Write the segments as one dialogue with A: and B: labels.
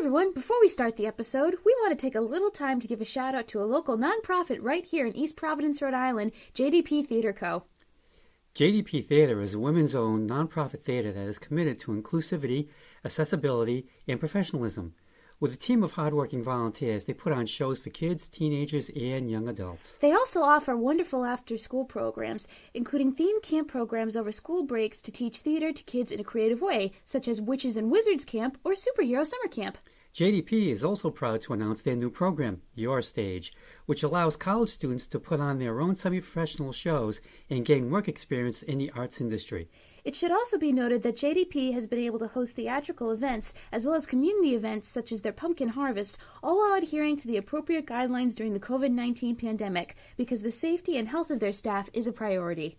A: everyone, before we start the episode, we want to take a little time to give a shout out to a local nonprofit right here in East Providence, Rhode Island, JDP Theater Co.
B: JDP Theater is a women's owned nonprofit theater that is committed to inclusivity, accessibility, and professionalism. With a team of hardworking volunteers, they put on shows for kids, teenagers, and young adults.
A: They also offer wonderful after school programs, including themed camp programs over school breaks to teach theater to kids in a creative way, such as Witches and Wizards Camp or Superhero Summer Camp.
B: JDP is also proud to announce their new program, Your Stage, which allows college students to put on their own semi professional shows and gain work experience in the arts industry.
A: It should also be noted that JDP has been able to host theatrical events as well as community events such as their pumpkin harvest, all while adhering to the appropriate guidelines during the COVID 19 pandemic because the safety and health of their staff is a priority.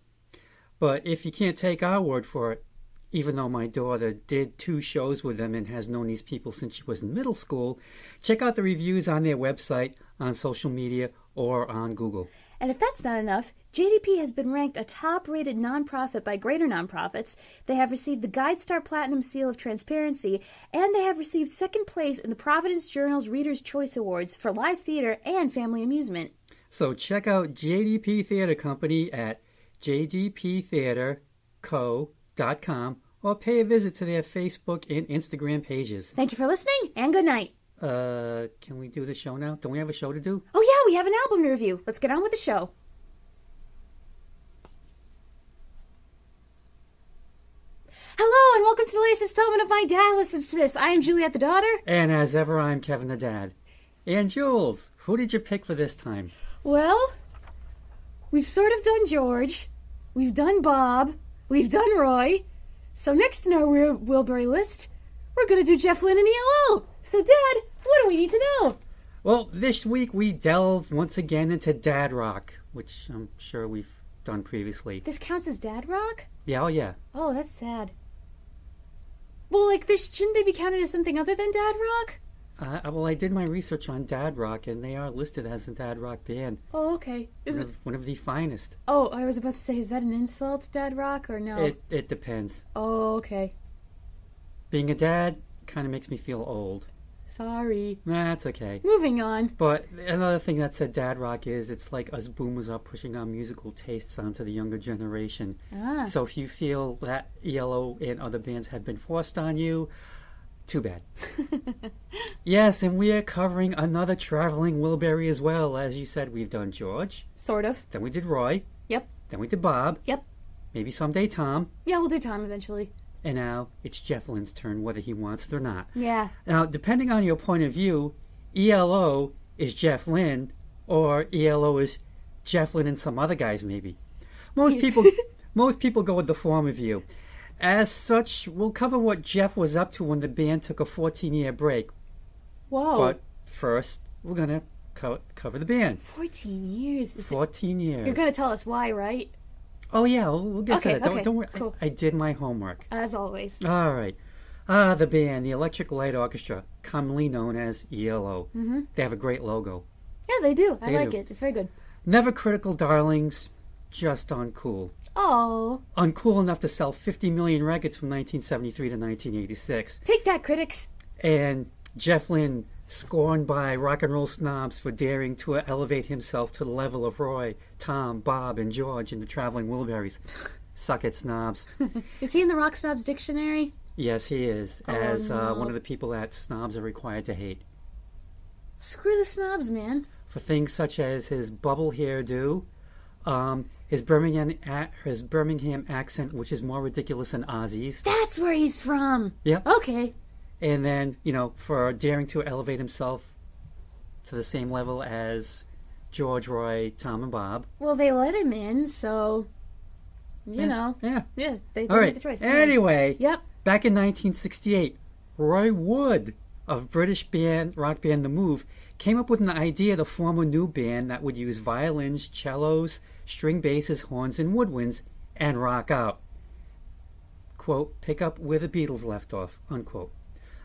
B: But if you can't take our word for it, even though my daughter did two shows with them and has known these people since she was in middle school, check out the reviews on their website, on social media, or on Google.
A: And if that's not enough, JDP has been ranked a top rated nonprofit by Greater Nonprofits. They have received the GuideStar Platinum Seal of Transparency, and they have received second place in the Providence Journal's Reader's Choice Awards for live theater and family amusement.
B: So check out JDP Theater Company at jdptheaterco.com or pay a visit to their Facebook and Instagram pages.
A: Thank you for listening, and good night.
B: Uh, can we do the show now? Don't we have a show to do?
A: Oh, yeah, we have an album to review. Let's get on with the show. Hello, and welcome to the latest installment of My Dad Listens to This. I am Juliet the daughter.
B: And as ever, I'm Kevin the dad. And Jules, who did you pick for this time?
A: Well, we've sort of done George, we've done Bob, we've done Roy. So next in our Wil- Wilbury list, we're going to do Jeff Lynne and ELO. So, Dad, what do we need to know?
B: Well, this week we delve once again into dad rock, which I'm sure we've done previously.
A: This counts as dad rock?
B: Yeah, oh yeah.
A: Oh, that's sad. Well, like, this shouldn't they be counted as something other than dad rock?
B: Uh, well, I did my research on dad rock, and they are listed as a dad rock band.
A: Oh, okay. Is
B: one,
A: it?
B: of, one of the finest.
A: Oh, I was about to say, is that an insult, dad rock, or no?
B: It it depends.
A: Oh, okay.
B: Being a dad kind of makes me feel old.
A: Sorry.
B: That's okay.
A: Moving on.
B: But another thing that said dad rock is it's like us boomers are pushing our musical tastes onto the younger generation.
A: Ah.
B: So if you feel that ELO and other bands have been forced on you, too bad. yes, and we are covering another traveling Wilbury as well. As you said, we've done George,
A: Sort of.
B: then we did Roy,
A: Yep.
B: then we did Bob,
A: Yep.
B: maybe someday Tom,
A: Yeah, we'll do Tom eventually.
B: and now it's Jeff Lynne's turn, whether he wants it or not.
A: Yeah.
B: Now, depending on your point of view, ELO is Jeff Lynne, or ELO is Jeff and some other guys, maybe. Most people, most people go with the former view. As such, we'll cover what Jeff was up to when the band took a 14-year break.
A: Whoa.
B: But first, we're gonna co- cover the band.
A: 14 years. Is that,
B: 14 years.
A: you're going to tell us why, right?
B: Oh yeah, we'll, we'll get
A: Okay,
B: to that. Don't,
A: okay,
B: don't worry.
A: cool.
B: I, I did my homework.
A: As always.
B: All right. Ah, the band, the Electric Light Orchestra, commonly known as ELO. Mm-hmm. They have a great logo.
A: Yeah, they do. I
B: They
A: like
B: do.
A: it. It's very good.
B: Never critical darlings, just uncool.
A: Oh,
B: Uncool enough to sell 50 million records from 1973 to 1986.
A: take that, critics.
B: And Jeff Lynne scorned by rock and roll snobs for daring to elevate himself to the level of Roy, Tom, Bob, and George in the Traveling Wilburys. Suck it, snobs.
A: Is he in the Rock Snobs dictionary?
B: yes, he is,
A: Oh,
B: as uh,
A: no.
B: one of the people that snobs are required to hate.
A: Screw the snobs, man.
B: For things such as his bubble hairdo, um, his Birmingham his Birmingham accent, which is more ridiculous than Ozzy's.
A: That's where he's from.
B: Yep.
A: Okay.
B: and then you know for daring to elevate himself to the same level as George Roy, Tom, and Bob.
A: Well, they let him in, so you know,
B: Yeah.
A: yeah, they, they
B: All
A: made the choice.
B: Anyway,
A: Yep.
B: back in 1968, Roy Wood of British band rock band The Move came up with an idea to form a new band that would use violins, cellos, string basses, horns, and woodwinds and rock out. Quote, pick up where the Beatles left off, unquote.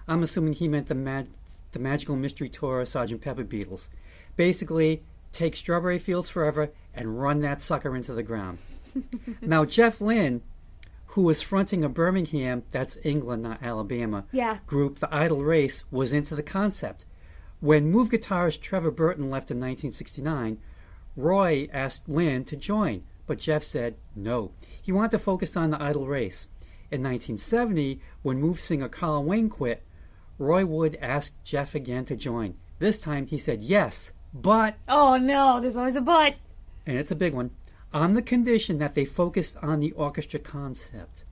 B: I'm assuming he meant the, mag- the magical mystery tour of Sgt. Pepper Beatles. Basically, take Strawberry Fields Forever and run that sucker into the ground. now, Jeff Lynne who was fronting a Birmingham, that's England, not Alabama,
A: Yeah.
B: group, the Idle Race, was into the concept. When Move guitarist Trevor Burton left in 1969, Roy asked Lynne to join, but Jeff said no. He wanted to focus on the Idle Race. In 1970, when Move singer Carl Wayne quit, Roy Wood asked Jeff again to join. This time he said yes, but
A: Oh no, there's always a but.
B: and it's a big one, on the condition that they focused on the orchestra concept.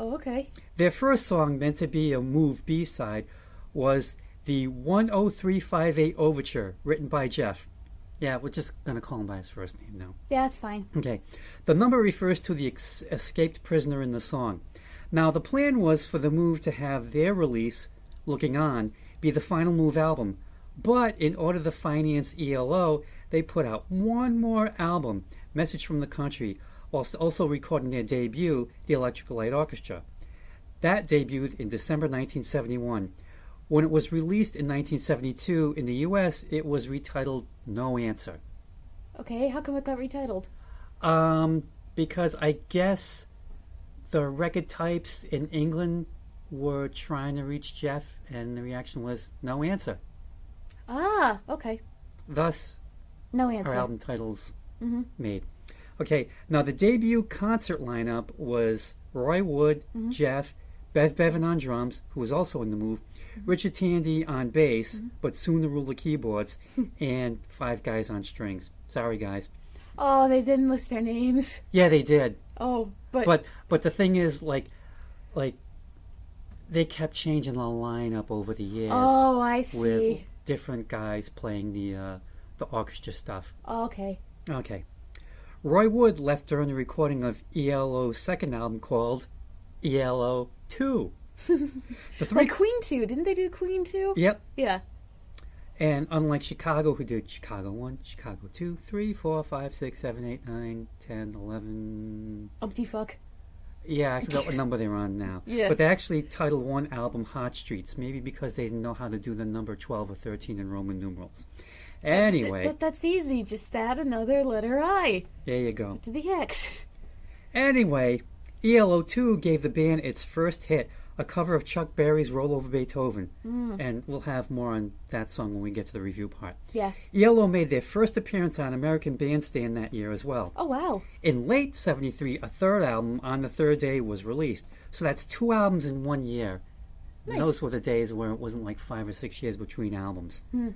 A: Oh, okay.
B: Their first song, meant to be a Move B side, was the 10358 Overture, written by Jeff. Yeah, we're just going to call him by his first name now.
A: Yeah, that's fine.
B: Okay. The number refers to the ex- escaped prisoner in the song. Now, the plan was for the Move to have their release, Looking On, be the final Move album. But in order to finance ELO, they put out one more album, Message from the Country, whilst also recording their debut, The Electric Light Orchestra. That debuted in December 1971. When it was released in 1972 in the US, it was retitled No Answer.
A: Okay, how come it got retitled?
B: Um, because I guess the record types in England were trying to reach Jeff, and the reaction was no answer.
A: Ah, okay.
B: Thus,
A: No
B: our
A: answer.
B: album titles made. Okay, now the debut concert lineup was Roy Wood, Jeff, Bev Bevan on drums, who was also in the move, Richard Tandy on bass, but soon to rule the keyboards, and five guys on strings. Sorry, guys.
A: Oh, they didn't list their names.
B: Yeah, they did.
A: Oh, but,
B: but but the thing is like like they kept changing the lineup over the years
A: oh, I see.
B: with different guys playing the uh, the orchestra stuff.
A: Oh, okay.
B: Okay. Roy Wood left during the recording of ELO's second album called ELO 2. the three
A: Like Queen 2. Didn't they do Queen 2?
B: Yep.
A: Yeah.
B: And unlike Chicago, who did Chicago 1, Chicago 2, 3, 4, 5, 6, 7, 8, 9, 10, 11,
A: Umpty fuck.
B: Yeah, I forgot what number they're on now.
A: Yeah.
B: But they actually titled one album Hot Streets, maybe because they didn't know how to do the number 12 or 13 in Roman numerals. Anyway,
A: That, that's easy. Just add another letter I
B: there you go.
A: to the X.
B: Anyway, ELO 2 gave the band its first hit, a cover of Chuck Berry's Roll Over Beethoven. Mm. And we'll have more on that song when we get to the review part.
A: Yeah.
B: ELO made their first appearance on American Bandstand that year as well.
A: Oh, wow.
B: In late 73, a third album, On the Third Day, was released. So that's two albums in one year. And
A: Nice.
B: Those were the days where it wasn't like five or six years between albums. Hmm.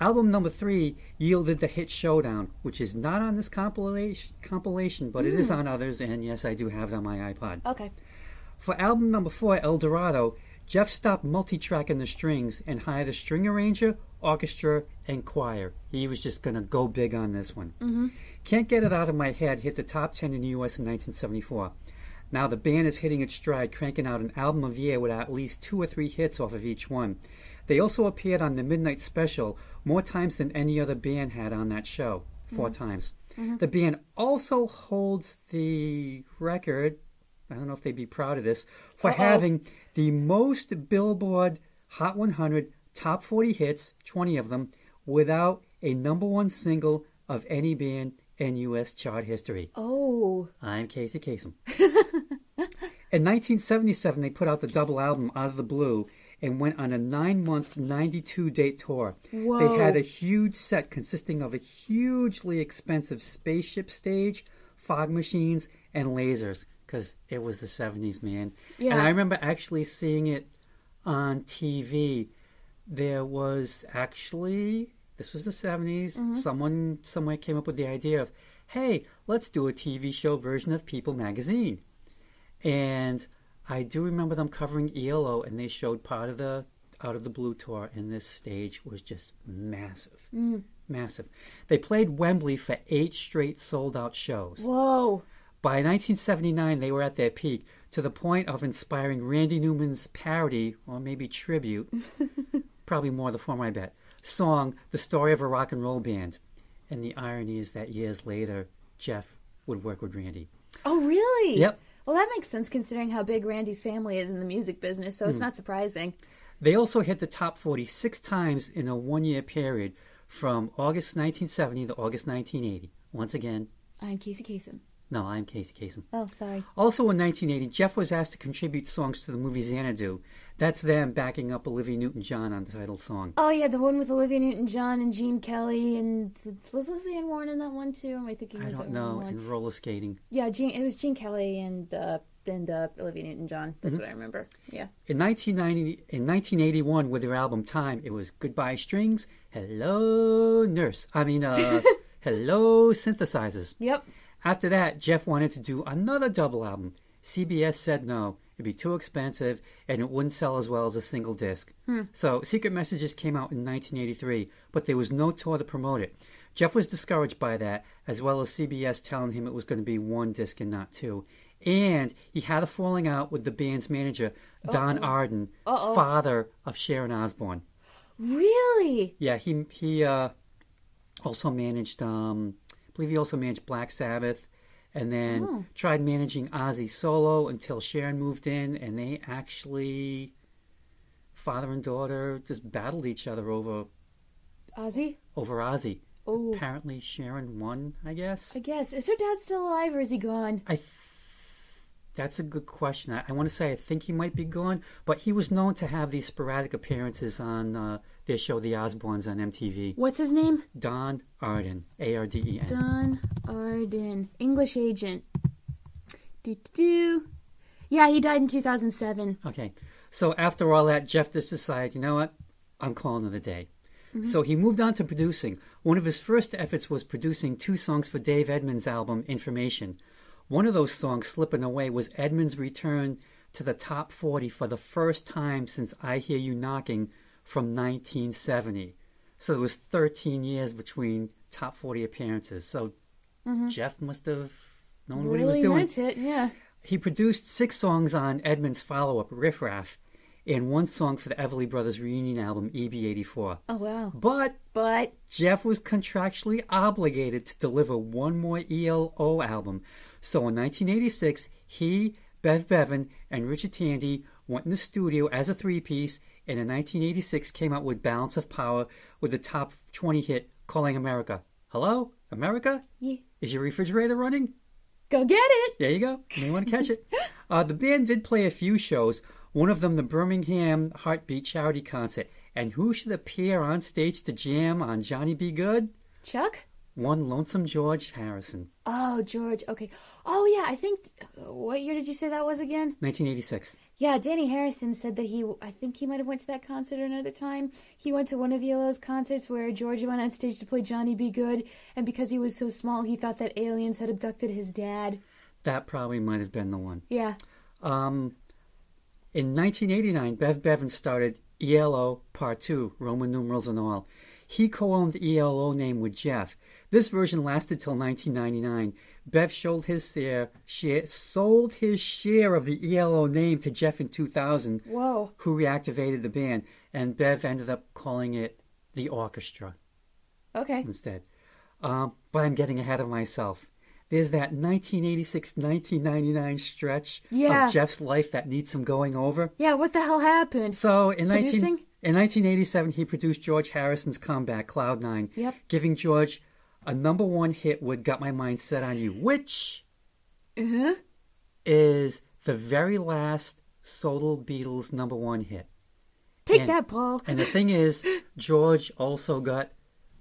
B: Album number three yielded the hit Showdown, which is not on this compilation, compilation but it is on others, and yes, I do have it on my iPod.
A: Okay.
B: For album number four, El Dorado, Jeff stopped multi-tracking the strings and hired a string arranger, orchestra, and choir. He was just going to go big on this one. Mm-hmm. Can't Get It Out of My Head hit the top 10 in the U.S. in 1974. Now the band is hitting its stride, cranking out an album of the year with at least two or three hits off of each one. They also appeared on the Midnight Special more times than any other band had on that show, 4 mm-hmm. times. Mm-hmm. The band also holds the record I don't know if they'd be proud of this, for
A: Uh-oh.
B: having the most Billboard Hot 100 top 40 hits, 20 of them, without a number one single of any band in U.S. chart history.
A: Oh.
B: I'm Casey Kasem. in 1977, they put out the double album Out of the Blue and went on a nine month, 92 date tour.
A: Whoa.
B: They had a huge set consisting of a hugely expensive spaceship stage, fog machines, and lasers because it was the 70s, man.
A: Yeah.
B: And I remember actually seeing it on TV. There was actually, this was the 70s,
A: Mm-hmm.
B: someone somewhere came up with the idea of, hey, let's do a TV show version of People magazine. And I do remember them covering ELO, and they showed part of the Out of the Blue tour, and this stage was just massive. Massive. They played Wembley for eight straight sold out shows.
A: Whoa.
B: By 1979, they were at their peak to the point of inspiring Randy Newman's parody, or maybe tribute, probably more the former, I bet, song, The Story of a Rock and Roll Band. And the irony is that years later, Jeff would work with Randy.
A: Oh, really?
B: Yep.
A: Well, that makes sense considering how big Randy's family is in the music business, so it's hmm. not surprising.
B: They also hit the top 40 six times in a one year period from August 1970 to August 1980. Once again,
A: I'm Casey Kasem.
B: No, I'm Casey Kasem.
A: Oh, sorry.
B: Also in 1980, Jeff was asked to contribute songs to the movie Xanadu. That's them backing up Olivia Newton-John on the title song.
A: Oh yeah, the one with Olivia Newton-John and Gene Kelly, and was Lizzie Ann Warren in that one too? Am I thinking
B: I don't know.
A: one?
B: And roller skating.
A: Yeah, Gene. It was Gene Kelly and uh, and uh, Olivia Newton-John.
B: Mm-hmm.
A: That's what I remember. Yeah.
B: In 1990, in 1981, with their album Time, it was Goodbye Strings, Hello Nurse. I mean, uh, Hello Synthesizers.
A: Yep.
B: After that, Jeff wanted to do another double album. CBS said no. It'd be too expensive and it wouldn't sell as well as a single disc. So, Secret Messages came out in 1983, but there was no tour to promote it. Jeff was discouraged by that, as well as CBS telling him it was going to be one disc and not two. And he had a falling out with the band's manager, Don Arden, father of Sharon Osbourne.
A: Really?
B: Yeah, he he uh, also managed. Um, believe he also managed Black Sabbath, and then
A: Oh.
B: tried managing Ozzy solo until Sharon moved in, and they actually, father and daughter, just battled each other over
A: Ozzy?
B: over Ozzy.
A: Oh,
B: Apparently, Sharon won. I guess.
A: I guess. Is her dad still alive or is he gone?
B: I. Th- that's a good question. I, I want to say I think he might be gone, but he was known to have these sporadic appearances on uh, their show, The Osbournes, on MTV.
A: What's his name?
B: Don Arden, A R D E N.
A: Don Arden, English agent. Do do do. Yeah, he died in 2007.
B: Okay. So after all that, Jeff just decided, you know what? I'm calling it a day. Mm-hmm. So he moved on to producing. One of his first efforts was producing two songs for Dave Edmunds' album Information. One of those songs, Slipping Away, was Edmunds' return to the top 40 for the first time since I Hear You Knocking from 1970. So it was 13 years between top 40 appearances. So mm-hmm. Jeff must have known what he was
A: really
B: doing.
A: meant it, yeah.
B: He produced six songs on Edmunds' follow up, Riff Raff, and one song for the Everly Brothers reunion album, EB84.
A: Oh, wow.
B: But
A: But,
B: Jeff was contractually obligated to deliver one more ELO album. So in 1986, he, Bev Bevan, and Richard Tandy went in the studio as a three piece, and in 1986 came out with Balance of Power with the top 20 hit, Calling America. Hello? America?
A: yeah.
B: Is your refrigerator running?
A: Go get it!
B: There you go. You may want to catch it. Uh, the band did play a few shows, one of them the Birmingham Heartbeat charity concert. And who should appear on stage to jam on Johnny B. Goode?
A: Chuck?
B: One lonesome George Harrison,
A: Oh, George. Okay. Oh, yeah, I think. What year did you say that was again?
B: 1986.
A: Yeah, Dhani Harrison said that he, I think he might have went to that concert another time. He went to one of ELO's concerts where George went on stage to play Johnny B. Goode, and because he was so small, he thought that aliens had abducted his dad.
B: That probably might have been the one.
A: Yeah.
B: Um, in 1989, Bev Bevan started ELO Part 2, Roman numerals and all. He co owned the ELO name with Jeff. This version lasted till 1999. Bev sold his share, share, sold his share of the ELO name to Jeff in 2000,
A: Whoa.
B: who reactivated the band, and Bev ended up calling it the Orchestra
A: Okay.
B: instead. Um, but I'm getting ahead of myself. There's that 1986 1999 stretch
A: Yeah.
B: of Jeff's life that needs some going over.
A: Yeah, what the hell happened?
B: So in 19, in 1987, he produced George Harrison's comeback, Cloud Nine,
A: Yep.
B: giving George a number one hit with Got My Mind Set on You, which
A: Uh-huh.
B: is the very last solo Beatles number one hit.
A: Take
B: And-
A: that, Paul.
B: And the thing is, George also got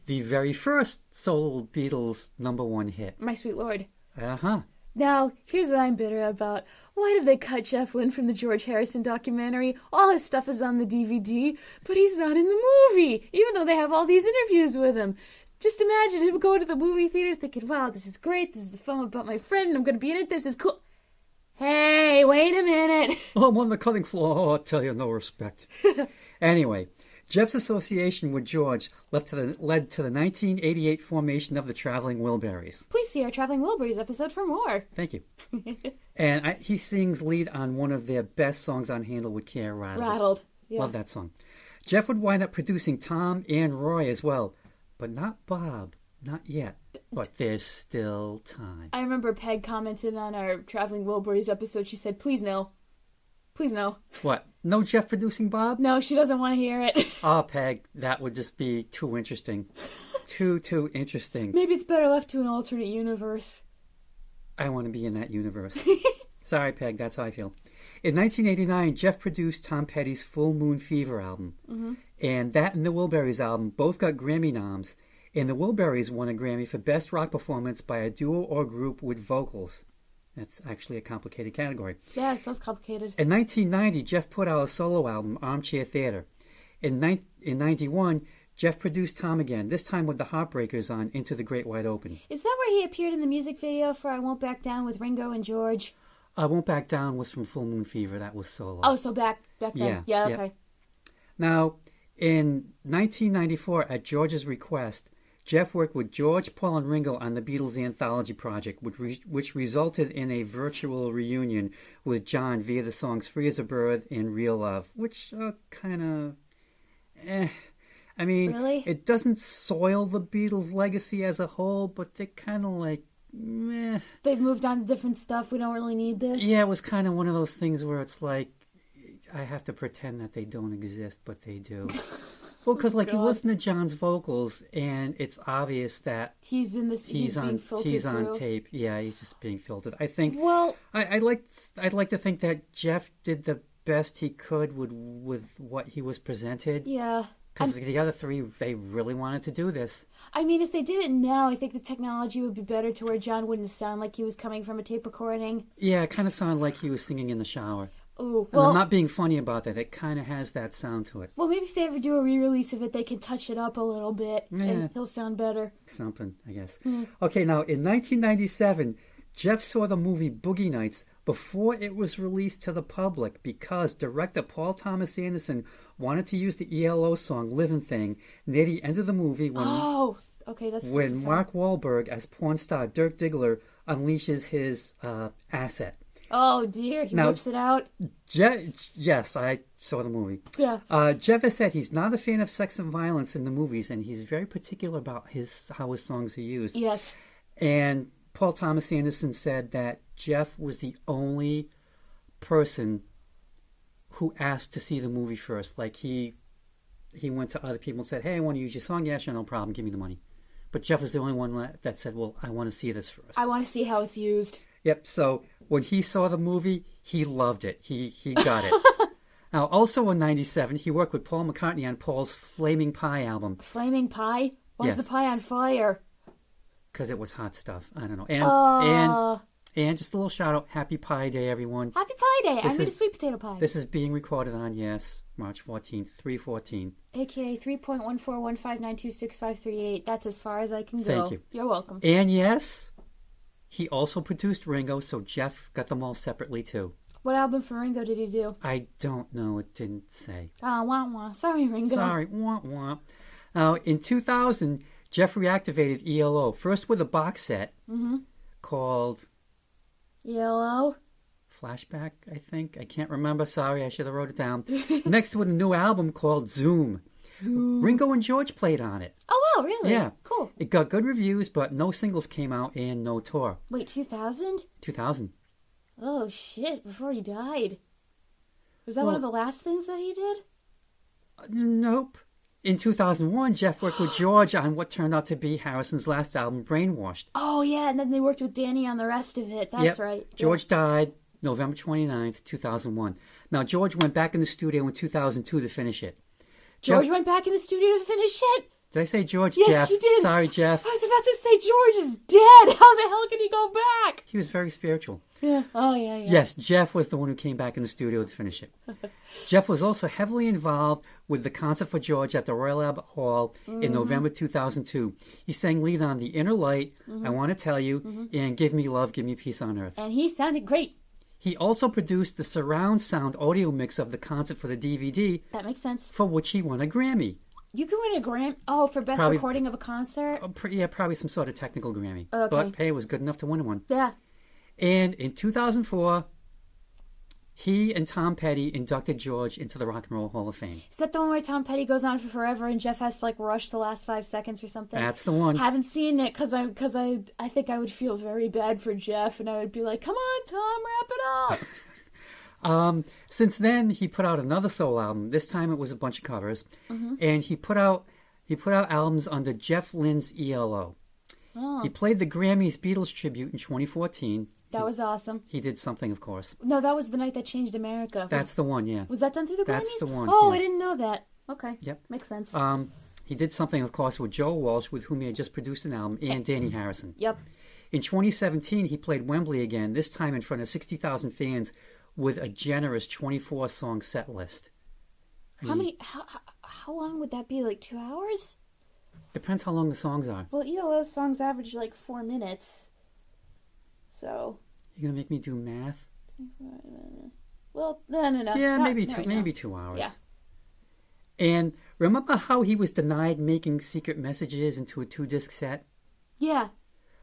B: the very first solo Beatles number one hit.
A: My sweet lord.
B: Uh huh.
A: Now, here's what I'm bitter about. Why did they cut Jeff Lynne from the George Harrison documentary? All his stuff is on the DVD, but he's not in the movie, even though they have all these interviews with him. Just imagine him going to the movie theater thinking, wow, this is great, this is a film about my friend, and I'm going to be in it, this is cool. Hey, wait a minute.
B: Oh, I'm on the cutting floor. Oh, I'll tell you, no respect. anyway, Jeff's association with George led to, the, led to the 1988 formation of the Traveling Wilburys.
A: Please see our Traveling Wilburys episode for more.
B: Thank you. and I, he sings lead on one of their best songs on Handle with Care, Rattled.
A: Rattled. Yeah.
B: Love that song. Jeff would wind up producing Tom and Roy as well, but not Bob. Not yet. But there's still time.
A: I remember Peg commented on our Traveling Wilburys episode. She said, please no. Please no.
B: What? No Jeff producing Bob?
A: No, she doesn't want to hear it.
B: Ah, Peg, that would just be too interesting. too, too interesting.
A: Maybe it's better left to an alternate universe.
B: I want to be in that universe. Sorry, Peg, that's how I feel. In 1989, Jeff produced Tom Petty's Full Moon Fever album. Mm-hmm. And that and the Wilburys album both got Grammy noms. And the Wilburys won a Grammy for Best Rock Performance by a Duo or Group with Vocals. That's actually a complicated category.
A: Yeah, it sounds complicated.
B: In 1990, Jeff put out a solo album, Armchair Theater. In, ni- in 91, Jeff produced Tom again, this time with the Heartbreakers on Into the Great Wide Open.
A: Is that where he appeared in the music video for I Won't Back Down with Ringo and George?
B: I Won't Back Down was from Full Moon Fever. That was solo.
A: Oh, so back back then.
B: Yeah,
A: Yeah,
B: yeah.
A: okay.
B: Now, in 1994, at George's request, Jeff worked with George, Paul, and Ringo on the Beatles anthology project, which, re- which resulted in a virtual reunion with John via the songs Free as a Bird and Real Love, which uh, kind of. Eh. I mean,
A: Really?
B: it doesn't soil the Beatles' legacy as a whole, but they're kind of like. Meh.
A: They've moved on to different stuff. We don't really need this.
B: Yeah, it was kind of one of those things where it's like I have to pretend that they don't exist, but they do. well, because like you listen to John's vocals, and it's obvious that
A: He's in this. He's,
B: he's, on he's on
A: through.
B: tape. Yeah, he's just being filtered. I think
A: Well,
B: I, I like I'd like to think that Jeff did the best he could with with what he was presented.
A: yeah.
B: Because the other three, they really wanted to do this.
A: I mean, if they did it now, I think the technology would be better to where John wouldn't sound like he was coming from a tape recording.
B: Yeah, it kind of sounded like he was singing in the shower.
A: Ooh,
B: And I'm not being funny about that. It kind of has that sound to it.
A: well, maybe if they ever do a re-release of it, they can touch it up a little bit,
B: Yeah.
A: and he'll sound better.
B: something, I guess.
A: Hmm.
B: Okay, now in 1997, Jeff saw the movie Boogie Nights before it was released to the public because director Paul Thomas Anderson wanted to use the ELO song "Living Thing" near the end of the movie when
A: Oh, okay, that's
B: when
A: that's-
B: Mark Wahlberg as porn star Dirk Diggler unleashes his uh, asset.
A: Oh dear, he
B: Now-
A: whips it out.
B: Je- yes, I saw the movie.
A: Yeah.
B: Uh, Jeff has said he's not a fan of sex and violence in the movies, and he's very particular about his how his songs are used.
A: Yes.
B: And Paul Thomas Anderson said that Jeff was the only person who asked to see the movie first. Like he he went to other people and said, "Hey, I want to use your song. Yeah, sure, no problem. Give me the money." But Jeff was the only one that- that said, "Well, I want to see this first.
A: I want to see how it's used.
B: Yep. So when he saw the movie, he loved it. He he got it. now, also in '97, he worked with Paul McCartney on Paul's Flaming Pie album
A: Flaming pie. Why is
B: Yes.
A: the pie on fire?
B: because it was hot stuff. I don't know. And
A: Uh,
B: and and just a little shout out, Happy Pie Day, everyone.
A: happy pie day. I
B: This
A: made a sweet potato pie.
B: This is being recorded on yes, March fourteenth, three fourteen.
A: AKA three point one four one five nine two six five three eight. That's as far as I can go.
B: Thank you.
A: You're welcome.
B: And yes, he also produced Ringo, so Jeff got them all separately too.
A: What album for Ringo did he do?
B: I don't know. It didn't say.
A: Ah, wah wah. Sorry, Ringo.
B: Sorry. Wah, wah. Now, in 2000, Jeff reactivated ELO, first with a box set
A: Mm-hmm.
B: called
A: Yellow.
B: Flashback, I think. I can't remember. Sorry, I should have wrote it down. Next with a new album called Zoom.
A: Zoom.
B: Ringo and George played on it.
A: Oh wow, really?
B: Yeah.
A: Cool.
B: It got good reviews, but no singles came out and no tour.
A: Wait, two thousand?
B: 2000.
A: Oh shit! Before he died. Was that one of the last things that he did?
B: Nope. In 2001, Jeff worked with George on what turned out to be Harrison's last album, Brainwashed.
A: Oh yeah, and then they worked with Dhani on the rest of it. That's
B: Yep.
A: right. Yeah.
B: George died November 29th, 2001. Now, George went back in the studio in 2002 to finish it.
A: George
B: Jeff-
A: went back in the studio to finish it.
B: Did I say George?
A: Yes,
B: Jeff.
A: you did.
B: Sorry, Jeff.
A: I was about to say George is dead. How the hell can he go back?
B: He was very spiritual.
A: Yeah. Oh yeah, yeah.
B: Yes, Jeff was the one who came back in the studio to finish it. Jeff was also heavily involved with the concert for George at the Royal Albert Hall in
A: Mm-hmm.
B: November 2002. He sang lead on The Inner Light,
A: Mm-hmm.
B: I Want to Tell You, and Give Me Love, Give Me Peace on Earth.
A: And he sounded great.
B: He also produced the surround sound audio mix of the concert for the DVD,
A: That makes sense.
B: for which he won a Grammy.
A: You can win a Grammy. Oh, for best
B: Probably-
A: recording of a concert.
B: Uh, pr- Yeah, probably some sort of technical Grammy.
A: Okay.
B: But hey, it was good enough to win one.
A: Yeah.
B: And in 2004, he and Tom Petty inducted George into the Rock and Roll Hall of Fame.
A: Is that the one where Tom Petty goes on for forever and Jeff has to like rush the last five seconds or something?
B: That's the one.
A: Haven't seen it because I because I I think I would feel very bad for Jeff and I would be like, come on, Tom, wrap it up.
B: Um, since then, he put out another solo album. This time, it was a bunch of covers,
A: Mm-hmm.
B: and he put out he put out albums under Jeff Lynne's ELO. He played the Grammys Beatles tribute in 2014.
A: That was awesome.
B: He did something, of course.
A: No, that was the night that changed America. Was,
B: That's the one, yeah.
A: was that done through the
B: That's
A: Grammys?
B: the one,
A: Oh,
B: yeah.
A: I didn't know that. Okay.
B: Yep.
A: Makes sense.
B: Um, he did something, of course, with Joe Walsh, with whom he had just produced an album,
A: Eh.
B: and Dhani Harrison.
A: yep.
B: In 2017, he played Wembley again, this time in front of 60,000 fans with a generous 24 song set list. I
A: How
B: mean,
A: many? How, how, how long would that be? Like two hours?
B: Depends how long the songs are.
A: Well, ELO songs average like four minutes. So,
B: You're going to make me do math?
A: well, no, no, no.
B: Yeah,
A: not
B: maybe two,
A: right now.
B: maybe two hours.
A: Yeah.
B: And remember how he was denied making secret messages into a two disc set?
A: Yeah.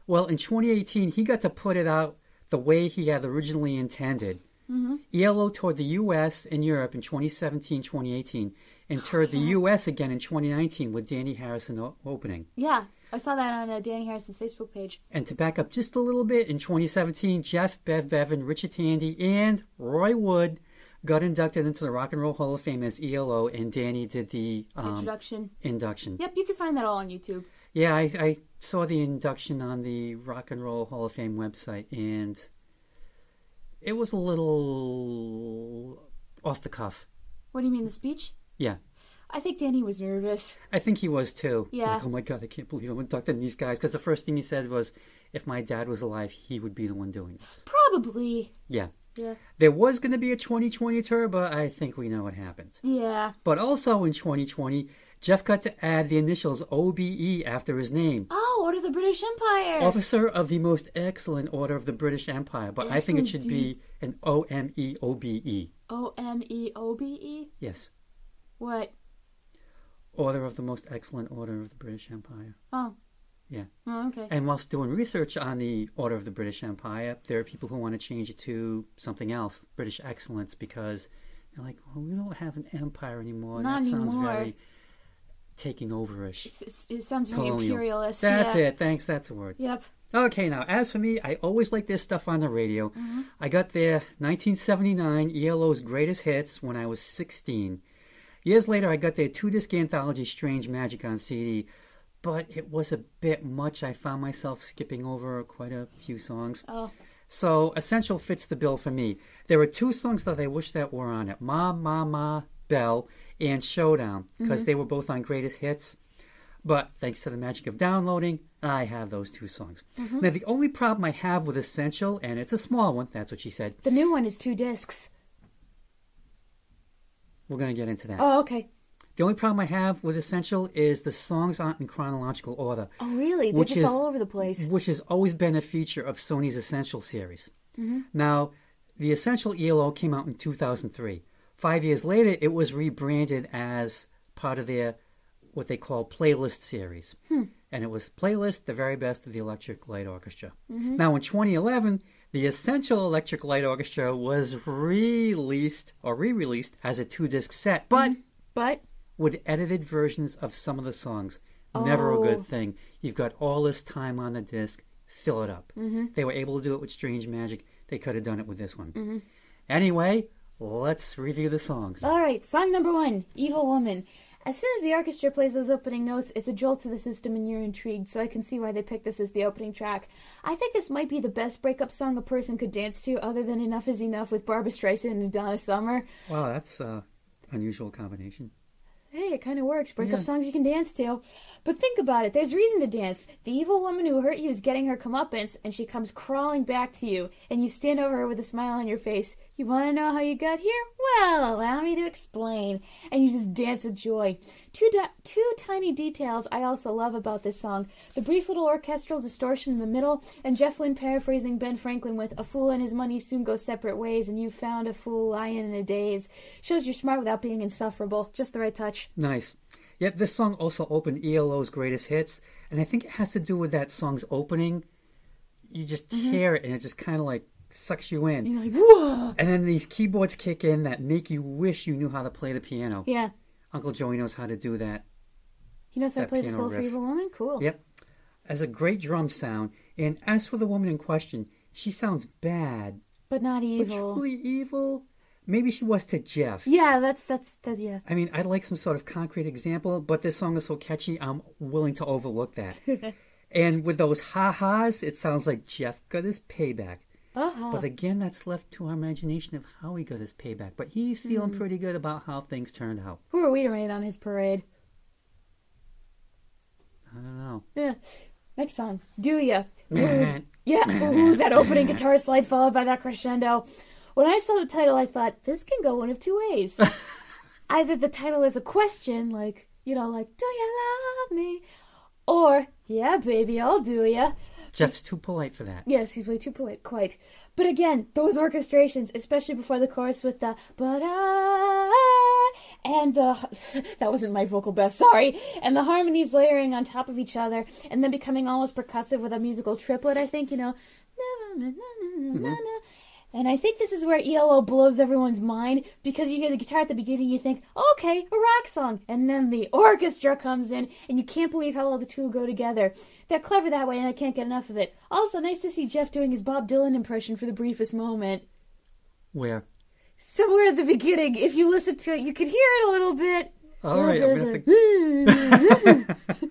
B: Well, in 2018, he got to put it out the way he had originally intended. Mm-hmm. ELO toured the U.S. and Europe in 2017, 2018, and toured the U.S. again in 2019 with Dhani Harrison o- opening.
A: Yeah. I saw that on uh, Dhani Harrison's Facebook page.
B: And to back up just a little bit, in 2017, Jeff, Bev Bevan, Richard Tandy, and Roy Wood got inducted into the Rock and Roll Hall of Fame as ELO, and Dhani did the um,
A: Introduction.
B: induction.
A: Yep, you can find that all on YouTube.
B: Yeah, I, I saw the induction on the Rock and Roll Hall of Fame website, and it was a little off the cuff.
A: What do you mean, the speech?
B: Yeah,
A: I think Dhani was nervous.
B: I think he was too.
A: Yeah.
B: Like, oh my God, I can't believe I'm inducting these guys. Because the first thing he said was, if my dad was alive, he would be the one doing this.
A: Probably.
B: Yeah.
A: Yeah.
B: There was going to be a 2020 tour, but I think we know what happened.
A: Yeah.
B: But also in 2020, Jeff got to add the initials OBE after his name.
A: Oh, Order of the British Empire.
B: Officer of the Most Excellent Order of the British Empire, but I think it should be an O M E O B E.
A: O M E O B E.
B: Yes.
A: What?
B: Order of the Most Excellent Order of the British Empire.
A: Oh.
B: Yeah.
A: Oh, okay.
B: And whilst doing research on the Order of the British Empire, there are people who want to change it to something else, British Excellence, because they're like, well, we don't have an empire anymore.
A: Not
B: that sounds
A: anymore.
B: very taking overish.
A: It's- it sounds very
B: Colonial.
A: imperialist.
B: That's
A: yeah.
B: it. Thanks. That's the word.
A: Yep.
B: Okay, now as for me, I always like this stuff on the radio. Mm-hmm. I got their 1979 ELO's greatest hits when I was 16. Years later, I got their two disc anthology Strange Magic on CD, but it was a bit much. I found myself skipping over quite a few songs.
A: Oh.
B: So Essential fits the bill for me. There were two songs that I wish that were on it Ma, Ma, Ma, Belle, and Showdown, because mm-hmm. they were both on greatest hits. But thanks to the magic of downloading, I have those two songs. Mm-hmm. Now, the only problem I have with Essential, and it's a small one, that's what she said.
A: The new one is two discs.
B: We're going to get into that.
A: Oh, okay.
B: The only problem I have with Essential is the songs aren't in chronological order,
A: Oh, really? They're
B: Which
A: just
B: is-
A: all over the place.
B: which has always been a feature of Sony's Essential series. Mm-hmm. Now, the Essential ELO came out in 2003. Five years later, it was rebranded as part of their what they call playlist series. And it was Playlist, the very best of the Electric Light Orchestra. Now, in 2011, the Essential Electric Light Orchestra was released or re released as a two disc set, but
A: But
B: with edited versions of some of the songs. Never a
A: Oh.
B: good thing. You've got all this time on the disc, fill it up. Mm-hmm. They were able to do it with Strange Magic. They could have done it with this one.
A: Mm-hmm.
B: Anyway, let's review the songs.
A: all right, song number one, "Evil Woman." As soon as the orchestra plays those opening notes, it's a jolt to the system, and you're intrigued. So I can see why they picked this as the opening track. I think this might be the best breakup song a person could dance to, other than "Enough Is Enough" with Barbra Streisand and Donna Summer.
B: Wow, that's an unusual combination.
A: Hey, it kind of works. Breakup
B: Yeah.
A: songs you can dance to. But think about it. There's reason to dance. The evil woman who hurt you is getting her comeuppance, and she comes crawling back to you, and you stand over her with a smile on your face. You want to know how you got here? Well, allow me to explain. And you just dance with joy. Two, two tiny details I also love about this song the brief little orchestral distortion in the middle, and Jeff Lynne paraphrasing Ben Franklin with A fool and his money soon go separate ways, and you found a fool lying in a daze. Shows you're smart without being insufferable. Just the right touch.
B: Nice. Yet this song also opened ELO's greatest hits, and I think it has to do with that song's opening. You just mm-hmm. hear it, and it just kind of like sucks you in.
A: You're like, whoa!
B: And then these keyboards kick in that make you wish you knew how to play the piano.
A: Yeah.
B: Uncle Joey knows how to do that.
A: He knows how to play the soul for
B: riff.
A: evil woman? Cool.
B: Yep. As a great drum sound. And as for the woman in question, she sounds bad,
A: But not
B: but
A: evil.
B: truly evil. Maybe she was to Jeff.
A: Yeah, that's that's that yeah.
B: I mean, I'd like some sort of concrete example, but this song is so catchy, I'm willing to overlook that. And with those ha-has, it sounds like Jeff got his payback.
A: Uh-huh.
B: But again, that's left to our imagination of how he got his payback. But he's feeling pretty good about how things turned out.
A: Who are we to rain on his parade?
B: I don't know.
A: Yeah. Next song. Do ya? Yeah. Ooh, that opening guitar slide followed by that crescendo. When I saw the title, I thought, this can go one of two ways. Either the title is a question, like, you know, like, do you love me? Or, yeah, baby, I'll do ya.
B: Jeff's too polite for that.
A: Yes, he's way too polite, quite. But again, those orchestrations, especially before the chorus with the but I and the that wasn't my vocal best, sorry, and the harmonies layering on top of each other, and then becoming almost percussive with a musical triplet. I think you know, mm-hmm. And I think this is where ELO blows everyone's mind because you hear the guitar at the beginning, you think, okay, a rock song, and then the orchestra comes in, and you can't believe how well the two go together. They're clever that way, and I can't get enough of it. Also, nice to see Jeff doing his Bob Dylan impression for the briefest moment.
B: Where?
A: Somewhere at the beginning, if you listen to it, you can hear it a little bit.
B: All right,
A: bit
B: I'm gonna
A: the-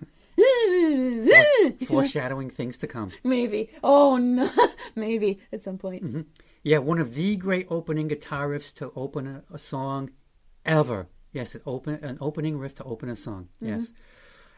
B: Foreshadowing things to come.
A: Maybe. Oh no. Maybe at some point. Mm-hmm.
B: Yeah, one of the great opening guitar riffs to open a, a song ever. Yes, it open an opening riff to open a song. Mm-hmm. Yes.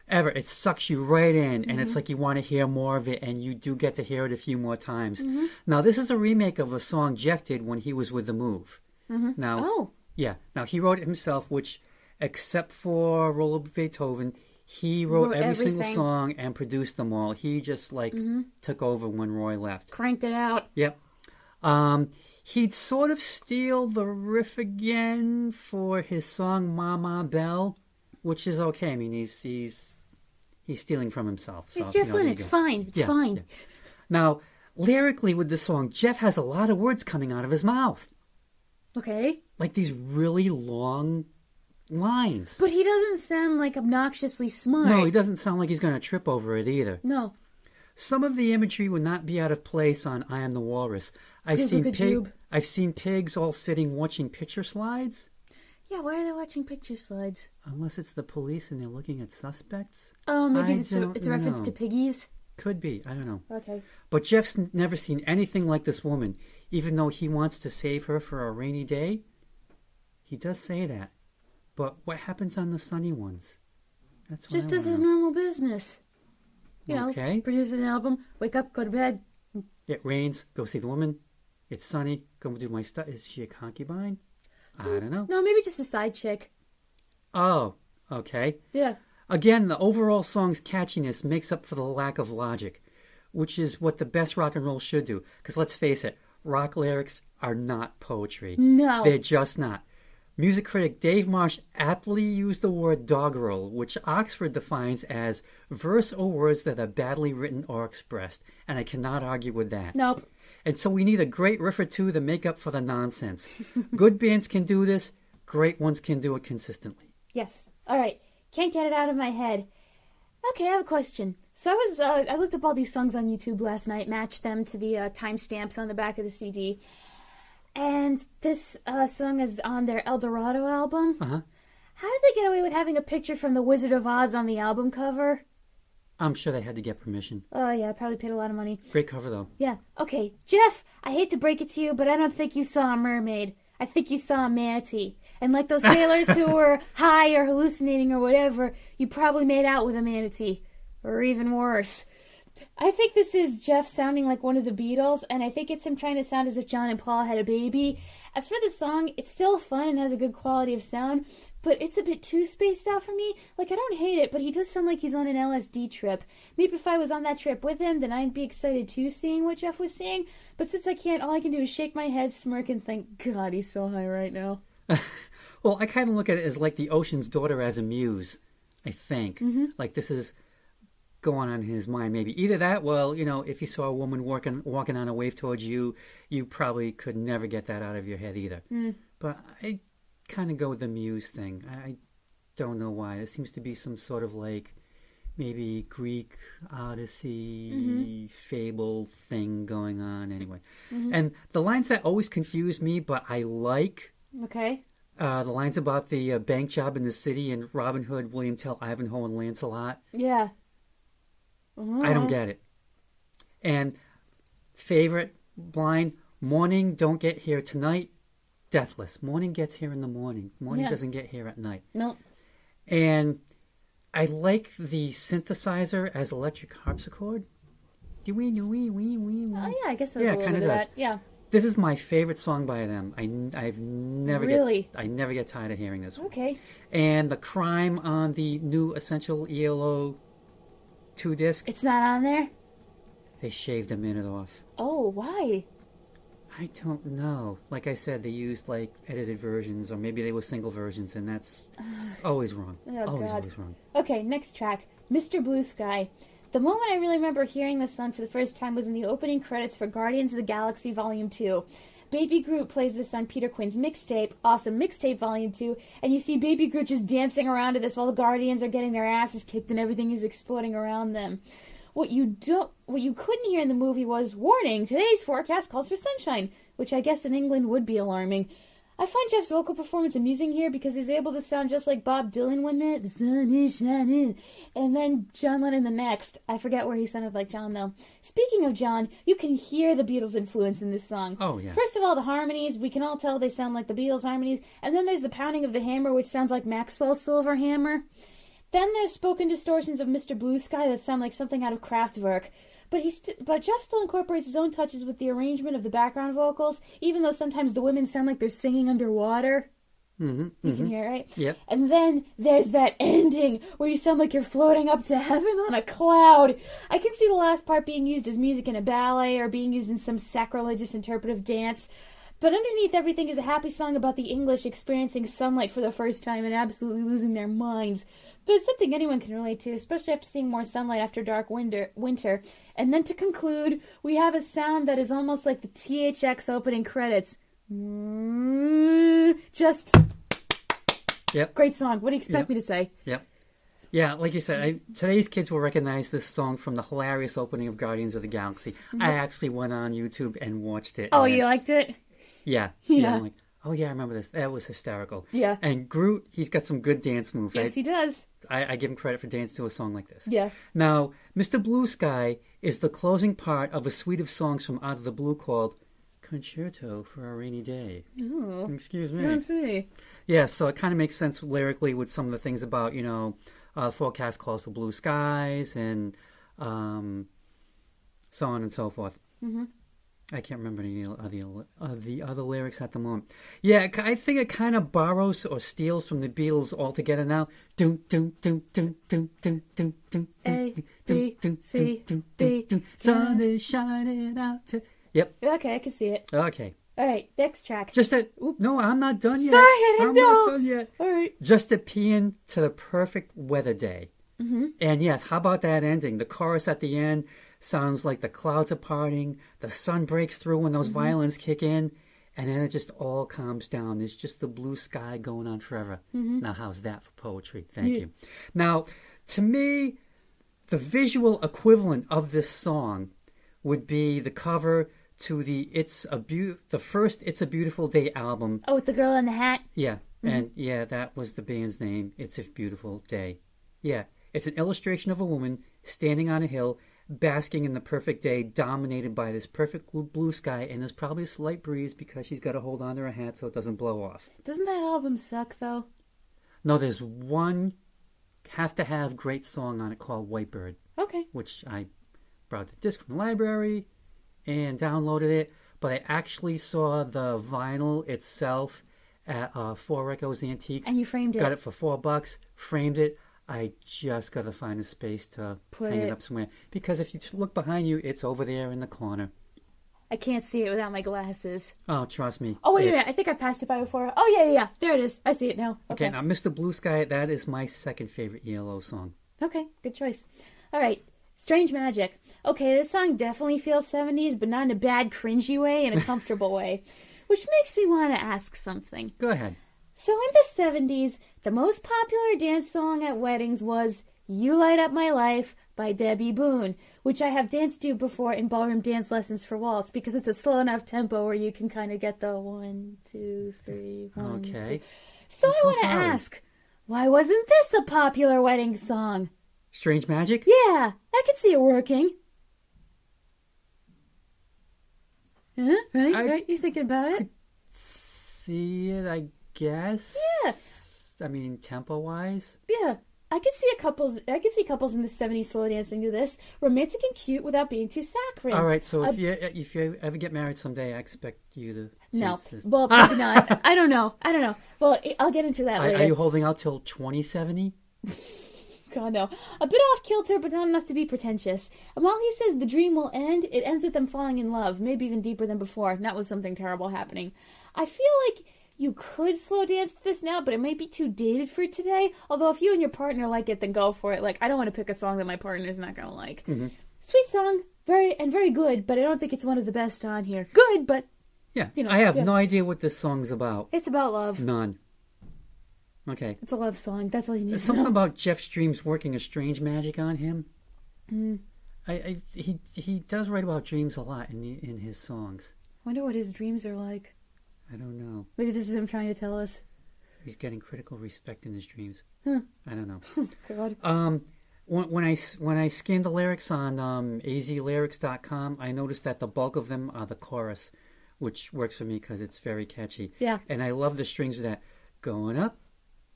B: Ever. It sucks you right in and it's mm-hmm. like you want to hear more of it and you do get to hear it a few more times. Now, this is a remake of a song Jeff did when he was with The Move. Now,
A: Oh.
B: yeah. Now, he wrote it himself, which, except for Roll Over Beethoven, he wrote,
A: Wrote
B: every single song and produced them all. He just, like, took over when Roy left.
A: Cranked it out.
B: Yep. Um, he'd sort of steal the riff again for his song "Mama Belle," which is okay. I mean, he's he's he's stealing from himself. So,
A: It's
B: you
A: Jeff
B: know,
A: Lynne. It's fine. It's
B: Yeah,
A: fine.
B: yeah. Now, lyrically, with the song, Jeff has a lot of words coming out of his mouth,
A: Okay.
B: like these really long lines.
A: But he doesn't sound like obnoxiously smart.
B: No, he doesn't sound like he's going to trip over it either.
A: No.
B: Some of the imagery would not be out of place on "I Am the Walrus." I've
A: Good
B: seen
A: look at
B: pig, I've seen pigs all sitting watching picture slides.
A: Yeah, why are they watching picture slides?
B: Unless it's the police and they're looking at suspects.
A: Oh, maybe it's a, it's a reference
B: know.
A: to piggies.
B: Could be. I don't know.
A: Okay.
B: But Jeff's never seen anything like this woman, even though he wants to save her for a rainy day. He does say that. But what happens on the sunny ones? That's
A: Just does his normal business. You know,
B: Okay.
A: produces an album, wake up, go to bed.
B: It rains, go see the woman. It's sunny, go do my stuff. Is she a concubine? I don't know.
A: No, maybe just a side chick.
B: Oh, okay.
A: Yeah.
B: Again, the overall song's catchiness makes up for the lack of logic, which is what the best rock and roll should do. Because let's face it, rock lyrics are not poetry.
A: No.
B: They're just not. Music critic Dave Marsh aptly used the word doggerel, which Oxford defines as verse or words that are badly written or expressed, and I cannot argue with that.
A: Nope.
B: And so we need a great riff or two to make up for the nonsense. Good bands can do this, great ones can do it consistently.
A: Yes. All right. Can't get it out of my head. Okay, I have a question. So I was uh, I looked up all these songs on YouTube last night, matched them to the uh, timestamps on the back of the CD, and this uh, song is on their El Dorado album.
B: Uh huh.
A: How did they get away with having a picture from the Wizard of Oz on the album cover?
B: I'm sure they had to get permission.
A: Oh yeah, probably paid a lot of money.
B: Great cover though.
A: Yeah. Okay, Jeff. I hate to break it to you, but I don't think you saw a mermaid. I think you saw a manatee. And like those sailors who were high or hallucinating or whatever, you probably made out with a manatee. Or even worse. I think this is Jeff sounding like one of the Beatles, and I think it's him trying to sound as if John and Paul had a baby. As for the song, it's still fun and has a good quality of sound, but it's a bit too spaced out for me. Like, I don't hate it, but he does sound like he's on an LSD trip. Maybe if I was on that trip with him, then I'd be excited too seeing what Jeff was seeing. but since I can't, all I can do is shake my head, smirk, and think, God, he's so high right now.
B: Well, I kind of look at it as like the ocean's daughter as a muse. I think
A: Mm-hmm.
B: like this is going on in his mind. Maybe either that. Well, you know, if you saw a woman walking walking on a wave towards you, you probably could never get that out of your head either.
A: Mm.
B: But I kind of go with the muse thing. I, don't know why. It seems to be some sort of like maybe Greek Odyssey
A: Mm-hmm.
B: fable thing going on. Anyway, and the lines that always confuse me, but I like
A: Okay?
B: uh, the lines about the uh, bank job in the city and Robin Hood, William Tell, Ivanhoe, and Lancelot.
A: Yeah.
B: I don't get it. And favorite line morning don't get here tonight deathless morning gets here in the morning morning
A: Yeah.
B: doesn't get here at night
A: No.
B: and i like the synthesizer as electric harpsichord.
A: Oh yeah, I guess it was
B: Yeah,
A: a little bit of
B: does.
A: that. Yeah.
B: this is my favorite song by them i i've never
A: Really?
B: get, i never get tired of hearing this one
A: Okay.
B: and the crime on the new essential elo 2 disc
A: It's not on there.
B: they shaved a minute off
A: Oh, why?
B: I don't know. Like I said, they used like edited versions, or maybe they were single versions, and that's always wrong.
A: Oh,
B: always,
A: God.
B: always wrong.
A: Okay, next track, Mr. Blue Sky. The moment I really remember hearing this song for the first time was in the opening credits for Guardians of the Galaxy Volume 2. Baby Groot plays this on Peter Quill's mixtape, Awesome Mixtape Volume 2, and you see Baby Groot just dancing around to this while the Guardians are getting their asses kicked and everything is exploding around them. What you don't what you couldn't hear in the movie was warning, today's forecast calls for sunshine, which I guess in England would be alarming. I find Jeff's vocal performance amusing here because he's able to sound just like Bob Dylan one minute, the sun is shining, and then John Lennon the next. I forget where he sounded like John though. Speaking of John, you can hear the Beatles' influence in this song.
B: Oh, yeah.
A: First of all, the harmonies, we can all tell they sound like the Beatles harmonies, and then there's the pounding of the hammer, which sounds like Maxwell's silver hammer. Then there's spoken distortions of Mr. Blue Sky that sound like something out of Kraftwerk. But he st- but Jeff still incorporates his own touches with the arrangement of the background vocals, even though sometimes the women sound like they're singing underwater.
B: Mm-hmm,
A: You can hear it, right?
B: Yep.
A: And then there's that ending where you sound like you're floating up to heaven on a cloud. I can see the last part being used as music in a ballet or being used in some sacrilegious interpretive dance. But underneath everything is a happy song about the English experiencing sunlight for the first time and absolutely losing their minds. But it's something anyone can relate to, especially after seeing more sunlight after dark winter. winter. And then to conclude, we have a sound that is almost like the THX opening credits. Mm, Just
B: Yep.
A: Great song. What do you expect
B: Yep.
A: me to say?
B: Yep. Yeah, like you said, I, today's kids will recognize this song from the hilarious opening of Guardians of the Galaxy. I actually went on YouTube and watched it.
A: Oh, you liked it?
B: Yeah.
A: Yeah.
B: I'm like, oh yeah, I remember this. That was hysterical.
A: Yeah.
B: And Groot, he's got some good dance moves.
A: Yes,
B: I,
A: he does.
B: I, I give him credit for dancing to a song like this.
A: Yeah.
B: Now, Mr. Blue Sky is the closing part of a suite of songs from Out of the Blue called Concerto for a Rainy Day.
A: Oh,
B: Excuse me.
A: see.
B: Yeah, so it kind of makes sense lyrically with some of the things about, you know, uh, forecast calls for blue skies and um, so on and so forth. Mm-hmm. I can't remember any of the, uh, the other lyrics at the moment. Yeah, I think it kind of borrows or steals from the Beatles altogether now. Doom, doom, doom, doom, doom, doom, doom, doom,
A: A, B, C, D.
B: Sun is shining out. To... Yep.
A: Okay, I can see it.
B: Okay.
A: All right, next track.
B: Just that. No, I'm not done yet.
A: Sorry, I didn't
B: I'm
A: know.
B: not done yet.
A: All right.
B: Just a peeing to the perfect weather day. Mm-hmm. And yes, how about that ending? The chorus at the end sounds like the clouds are parting, the sun breaks through when those mm-hmm. violins kick in, and then it just all calms down. There's just the blue sky going on forever. Mm-hmm. Now, how's that for poetry? Thank
A: Yeah.
B: you. Now, to me, the visual equivalent of this song would be the cover to the "It's a Beau- the first "It's a Beautiful Day" album
A: Oh, with the girl in the hat.
B: yeah, mm-hmm. and yeah, that was the band's name. It's a beautiful day. Yeah, it's an illustration of a woman standing on a hill, basking in the perfect day, dominated by this perfect blue, sky, and there's probably a slight breeze because she's got to hold on to her hat so it doesn't blow off.
A: Doesn't that album suck though?
B: No, there's one have to have great song on it called White Bird.
A: Okay.
B: which I brought the disc from the library and downloaded it. But I actually saw the vinyl itself at uh, Four Echoes Antiques.
A: And you framed it.
B: Got it for four bucks, framed it. I just got to find a space to
A: Put
B: hang it.
A: it-
B: up somewhere. Because if you look behind you, it's over there in the corner.
A: I can't see it without my glasses.
B: Oh, trust me.
A: Oh wait a
B: it's-
A: minute, I think I passed it by before. Oh yeah, yeah, yeah. There it is. I see it now.
B: Okay,
A: Okay.
B: now Mr. Blue Sky, that is my second favorite ELO song.
A: Okay, good choice. All right. Strange Magic. Okay, this song definitely feels 70s, but not in a bad, cringy way, in a comfortable way. Which makes me want to ask something.
B: Go ahead.
A: So, in the 70s, the most popular dance song at weddings was You Light Up My Life by Debbie Boone, which I have danced to before in ballroom dance lessons for waltz because it's a slow enough tempo where you can kind of get the one, two, three, one,
B: Okay.
A: two. So, I
B: so
A: want to ask, why wasn't this a popular wedding song?
B: Strange Magic?
A: Yeah, I can see it working. Huh? Right?
B: I-
A: right? You thinking about it?
B: See it, I guess.
A: Yeah.
B: I mean, tempo wise.
A: Yeah. I could see a couples. I could see couples in the '70s slow dancing to this, romantic and cute without being too saccharine.
B: All right, so
A: Uh,
B: if you if you ever get married someday, I expect you to.
A: No,
B: to-
A: well, maybe not. I don't know. I don't know. Well, I- I'll get into that
B: Are,
A: later.
B: are you holding out till 2070?
A: God, no. A bit off kilter, but not enough to be pretentious. And while he says the dream will end, it ends with them falling in love, maybe even deeper than before, not with something terrible happening. I feel like you could slow dance to this now, but it might be too dated for today. Although, if you and your partner like it, then go for it. Like, I don't want to pick a song that my partner's not going to like. Sweet song, very and very good, but I don't think it's one of the best on here. Good, but
B: Yeah.
A: You know,
B: I have
A: yeah.
B: no idea what this song's about.
A: it's about love.
B: None. Okay.
A: It's a love song. That's all you need
B: something about Jeff's dreams working a strange magic on him.
A: Mm.
B: I, I he he does write about dreams a lot in the, in his songs.
A: Wonder what his dreams are like.
B: I don't know.
A: Maybe this is him trying to tell us.
B: He's getting critical respect in his dreams.
A: Huh.
B: I don't know.
A: God.
B: Um, when, when I when I scanned the lyrics on um, azlyrics.com, I noticed that the bulk of them are the chorus, which works for me because it's very catchy.
A: Yeah.
B: And I love the strings of that going up,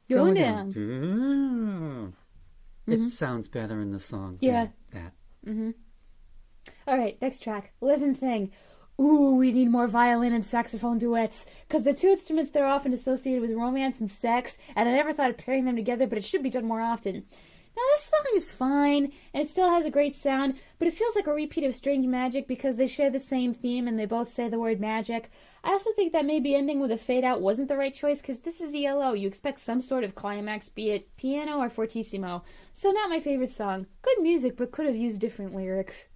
A: Going
B: going
A: down.
B: down. It sounds better in the song. than
A: Yeah.
B: that.
A: All right, next track, Living Thing. Ooh, we need more violin and saxophone duets because the two instruments they're often associated with romance and sex, and I never thought of pairing them together, but it should be done more often. Now, this song is fine, and it still has a great sound, but it feels like a repeat of Strange Magic because they share the same theme and they both say the word magic. I also think that maybe ending with a fade out wasn't the right choice because this is ELO. You expect some sort of climax, be it piano or fortissimo. So, not my favorite song. Good music, but could have used different lyrics.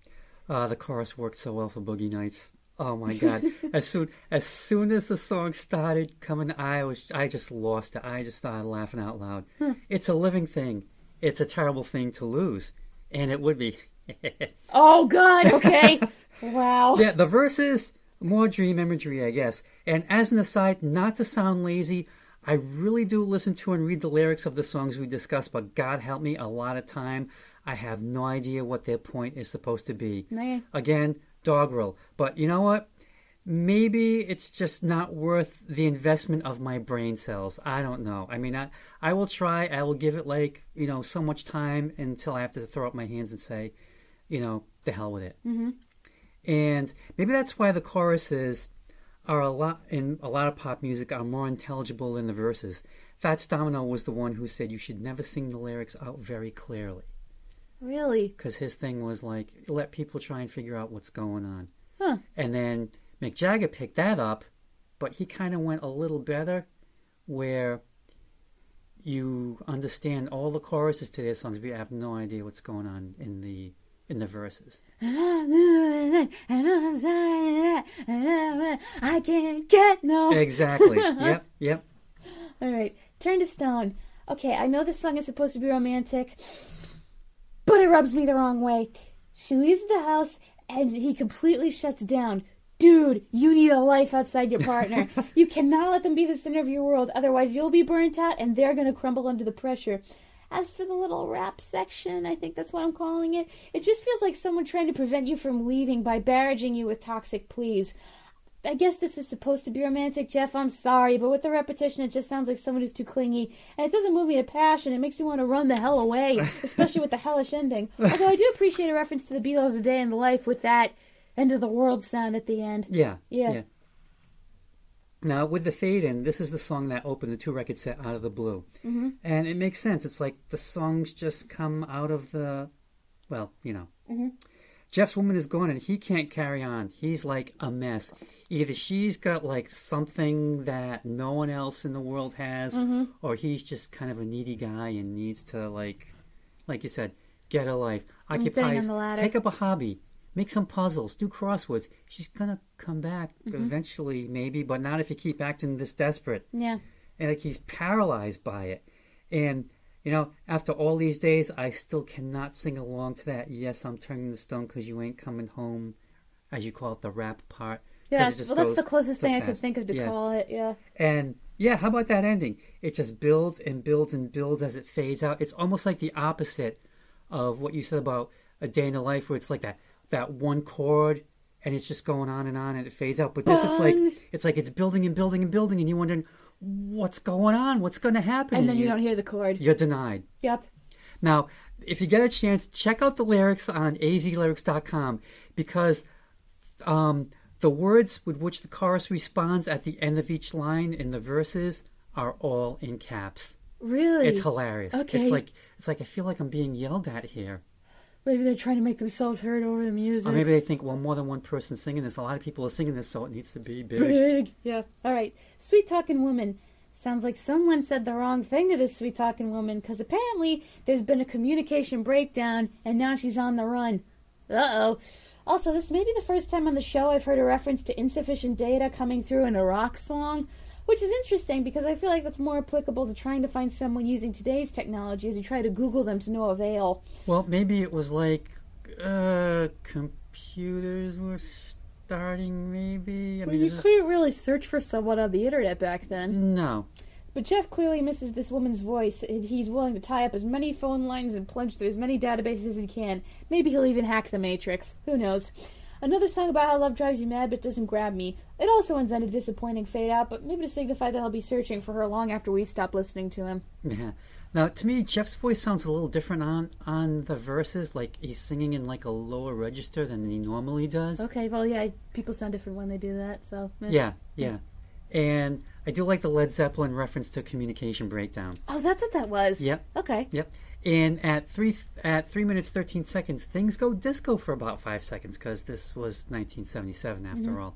B: Uh, the chorus worked so well for Boogie Nights. Oh my god! as soon as soon as the song started coming, I was I just lost it. I just started laughing out loud. Hmm. It's a living thing. It's a terrible thing to lose, and it would be.
A: Oh, God, okay. wow.
B: yeah, the verses more dream imagery, I guess. And as an aside, not to sound lazy, I really do listen to and read the lyrics of the songs we discuss. But God help me, a lot of time I have no idea what their point is supposed to be.
A: Nah.
B: Again, doggerel. But you know what? Maybe it's just not worth the investment of my brain cells. I don't know. I mean, I, I will try. I will give it like, you know, so much time until I have to throw up my hands and say, you know, the hell with it. Mm-hmm. And maybe that's why the choruses are a lot in a lot of pop music are more intelligible than the verses. Fats Domino was the one who said you should never sing the lyrics out very clearly
A: Really?
B: because his thing was like let people try and figure out what's going on.
A: Huh.
B: And then Mick Jagger picked that up, but he kind of went a little better, where you understand all the choruses to their songs, but you have no idea what's going on in the in the verses.
A: I can't get no.
B: Exactly. yep. Yep.
A: All right, turn to stone. Okay, I know this song is supposed to be romantic, it rubs me the wrong way. She leaves the house and he completely shuts down. Dude, you need a life outside your partner. you cannot let them be the center of your world, otherwise, you'll be burnt out and they're going to crumble under the pressure. As for the little rap section, I think that's what I'm calling it, it just feels like someone trying to prevent you from leaving by barraging you with toxic pleas. I guess this is supposed to be romantic, Jeff. I'm sorry, but with the repetition, it just sounds like someone who's too clingy, and it doesn't move me to passion. It makes me want to run the hell away, especially with the hellish ending. Although I do appreciate a reference to the Beatles' "A Day in the Life" with that end of the world sound at the end.
B: Yeah.
A: Yeah.
B: Now, with the fade in, this is the song that opened the two record set out of the blue. Mm-hmm. And it makes sense. It's like the songs just come out of the, well, you know.
A: Mm-hmm.
B: Jeff's woman is gone and he can't carry on. He's like a mess. Either she's got like something that no one else in the world has,
A: Mm-hmm.
B: or he's just kind of a needy guy and needs to, like, like you said, get a life, occupy,
A: on
B: his-
A: the ladder.
B: take up a hobby, make some puzzles, do crosswords. She's gonna come back
A: Mm-hmm.
B: eventually, maybe, but not if you keep acting this desperate.
A: Yeah.
B: And like he's paralyzed by it. And you know, after all these days, I still cannot sing along to that. Yes, I'm turning the stone because you ain't coming home, as you call it, the rap part.
A: Yeah, well, that's the closest
B: so
A: thing I could think of to
B: Yeah.
A: call it. Yeah.
B: And yeah, how about that ending? It just builds and builds and builds as it fades out. It's almost like the opposite of what you said about a day in the life, where it's like that that one chord and it's just going on and on and it fades out. But this, it's like it's like it's building and building and building, and you're wondering what's going on, what's going to happen,
A: And then you don't hear the chord.
B: you're denied.
A: Yep.
B: Now, if you get a chance, check out the lyrics on azlyrics.com because um, the words with which the chorus responds at the end of each line in the verses are all in caps.
A: Really?
B: It's hilarious.
A: Okay.
B: It's like it's like I feel like I'm being yelled at here.
A: Maybe they're trying to make themselves heard over the music.
B: Or maybe they think, well, more than one person singing this. A lot of people are singing this, so it needs to be big.
A: Big. Yeah. All right. Sweet talking woman. Sounds like someone said the wrong thing to this sweet talking woman because apparently there's been a communication breakdown and now she's on the run. Uh oh. Also, this may be the first time on the show I've heard a reference to insufficient data coming through in a rock song, which is interesting because I feel like that's more applicable to trying to find someone using today's technology as you try to Google them to no avail.
B: Well, maybe it was like uh, computers were starting. Maybe I
A: Well,
B: mean,
A: you couldn't really search for someone on the internet back then.
B: no.
A: But Jeff clearly misses this woman's voice. and He's willing to tie up as many phone lines and plunge through as many databases as he can. Maybe he'll even hack the Matrix. Who knows? Another song about how love drives you mad but doesn't grab me. It also ends on a disappointing fade out, but maybe to signify that he'll be searching for her long after we stop listening to him.
B: Yeah. Now, to me, Jeff's voice sounds a little different on on the verses. Like he's singing in like a lower register than he normally does.
A: Okay, well, yeah, people sound different when they do that, so. eh.
B: Yeah, yeah. And I do like the Led Zeppelin reference to communication breakdown.
A: Oh, that's what that was.
B: Yep.
A: Okay.
B: Yep. And at three at three minutes thirteen seconds, things go disco for about five seconds because this was 1977 after all.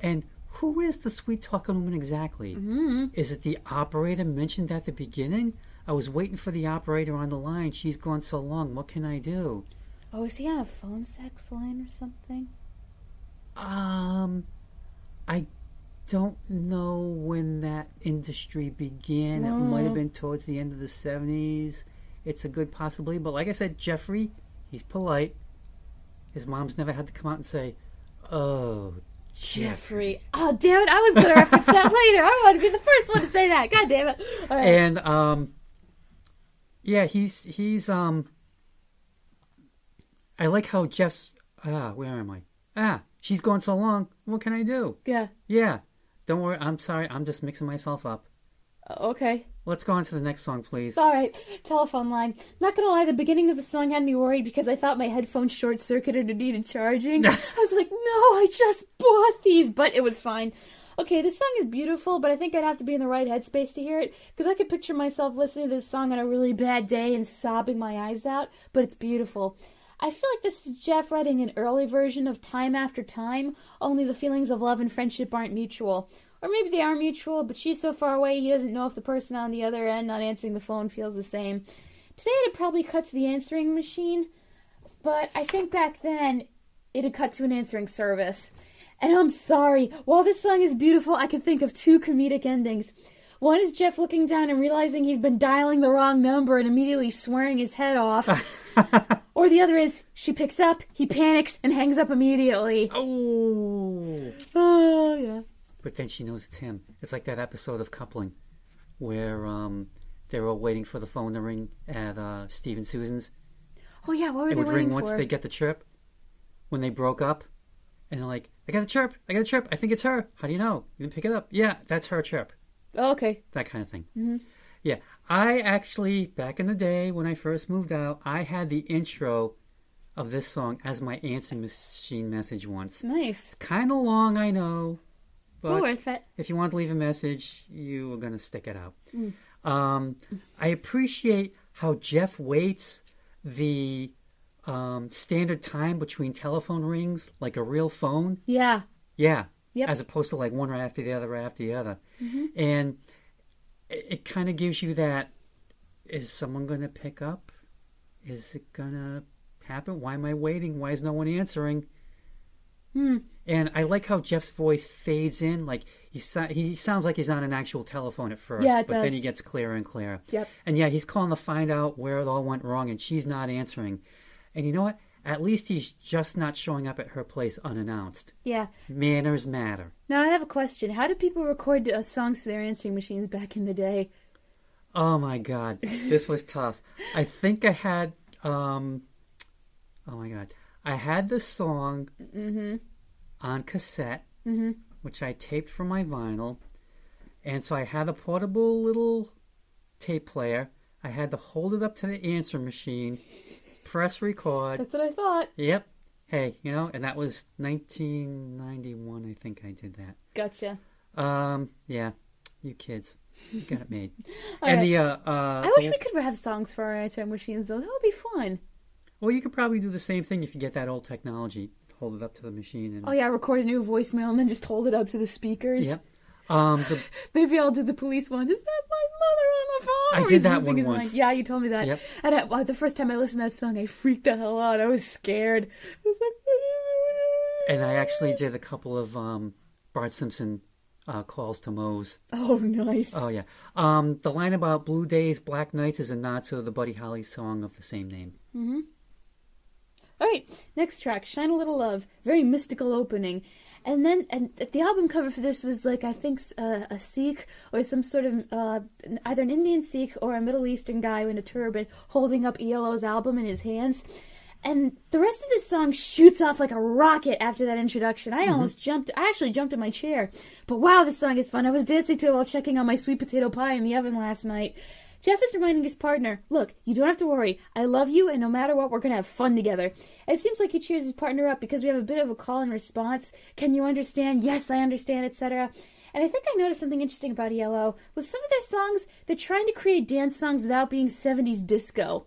B: And who is the sweet talking woman exactly? Mm-hmm. Is it the operator mentioned at the beginning? I was waiting for the operator on the line. She's gone so long. What can I do?
A: Oh, is he on a phone sex line or something?
B: Um, I don't know when that industry began. It might have been towards the end of the 70s. It's a good possibility. But like I said, Jeffrey, he's polite. His mom's never had to come out and say, Oh, Jeffrey.
A: Oh, damn it. I was going to reference that later. I want to be the first one to say that. God damn it. Right.
B: And, um, yeah, he's, he's, um, I like how Jeff's, ah, where am I? Ah, she's gone so long. What can I do?
A: yeah.
B: Yeah. Don't worry. I'm sorry. I'm just mixing myself up.
A: Okay.
B: Let's go on to the next song, please.
A: All right. Telephone line. Not gonna lie, the beginning of the song had me worried because I thought my headphones short circuited and needed charging. I was like, no, I just bought these, but it was fine. Okay, this song is beautiful, but I think I'd have to be in the right headspace to hear it because I could picture myself listening to this song on a really bad day and sobbing my eyes out. But it's beautiful. I feel like this is Jeff writing an early version of Time After Time, only the feelings of love and friendship aren't mutual. Or maybe they are mutual, but she's so far away he doesn't know if the person on the other end not answering the phone feels the same. Today it'd probably cut to the answering machine, but I think back then it had cut to an answering service. And I'm sorry, while this song is beautiful, I can think of two comedic endings. One is Jeff looking down and realizing he's been dialing the wrong number and immediately swearing his head off. or the other is she picks up, he panics, and hangs up immediately.
B: Oh.
A: Oh, yeah.
B: But then she knows it's him. It's like that episode of Coupling where um, they're all waiting for the phone to ring at uh, Steve and Susan's.
A: Oh, yeah, what were
B: It
A: they
B: would
A: waiting
B: ring once
A: for?
B: they get the chirp. When they broke up. And they're like, I got a chirp. I got a chirp. I think it's her. How do you know? You didn't pick it up. Yeah, that's her chirp.
A: Oh, okay.
B: that kind of thing. Yeah, I actually back in the day when I first moved out, I had the intro of this song as my answering machine message once.
A: Nice.
B: It's kind of long, I know,
A: But worth it.
B: if you want to leave a message, you were gonna stick it out. Um, I appreciate how Jeff waits the um, standard time between telephone rings like a real phone.
A: Yeah.
B: Yeah.
A: Yep.
B: As opposed to like one right after the other, right after the other. And it, it kind of gives you that is someone going to pick up? Is it going to happen? Why am I waiting? Why is no one answering?
A: Hmm.
B: And I like how Jeff's voice fades in. Like he so- he sounds like he's on an actual telephone at first,
A: Yeah, it
B: but then he gets clearer and clearer.
A: Yep.
B: And yeah, he's calling to find out where it all went wrong, and she's not answering. And you know what? At least he's just not showing up at her place unannounced.
A: Yeah.
B: Manners matter.
A: Now I have a question. How did people record uh, songs for their answering machines back in the day?
B: Oh my god, this was tough. I think I had um, oh my god, I had the song
A: Mm-hmm.
B: on cassette,
A: Mm-hmm.
B: which I taped from my vinyl, and so I had a portable little tape player. I had to hold it up to the answer machine, press record.
A: That's what I thought.
B: Yep. Hey, you know, and that was 1991. I think I did that.
A: Gotcha.
B: Um, yeah, you kids, you got it made. And
A: right.
B: the uh, uh,
A: I wish
B: the-
A: we could have songs for our answer machines, though. That would be fun.
B: Well, you could probably do the same thing if you get that old technology. Hold it up to the machine and
A: Oh yeah, record a new voicemail and then just hold it up to the speakers.
B: Yep. Um, the,
A: Maybe I'll do the police one. Is that my mother on the phone?
B: I did that one once.
A: mind. Yeah, you told me that.
B: Yep.
A: And I, well, the first time I listened to that song, I freaked the hell out. I was scared. I was like,
B: and I actually did a couple of um, Bart Simpson uh, calls to Moe's.
A: Oh, nice.
B: Oh yeah. Um, the line about blue days, black nights is a nod to the Buddy Holly song of the same name.
A: All right, next track, "Shine a Little Love." Very mystical opening, and then and the album cover for this was like I think uh, a Sikh or some sort of uh, either an Indian Sikh or a Middle Eastern guy in a turban holding up ELO's album in his hands. And the rest of this song shoots off like a rocket after that introduction. I almost jumped. I actually jumped in my chair. But wow, this song is fun. I was dancing to it while checking on my sweet potato pie in the oven last night. Jeff is reminding his partner, look, you don't have to worry. I love you, and no matter what, we're going to have fun together. It seems like he cheers his partner up because we have a bit of a call and response. Can you understand? Yes, I understand, etc. And I think I noticed something interesting about ELO. With some of their songs, they're trying to create dance songs without being 70s disco.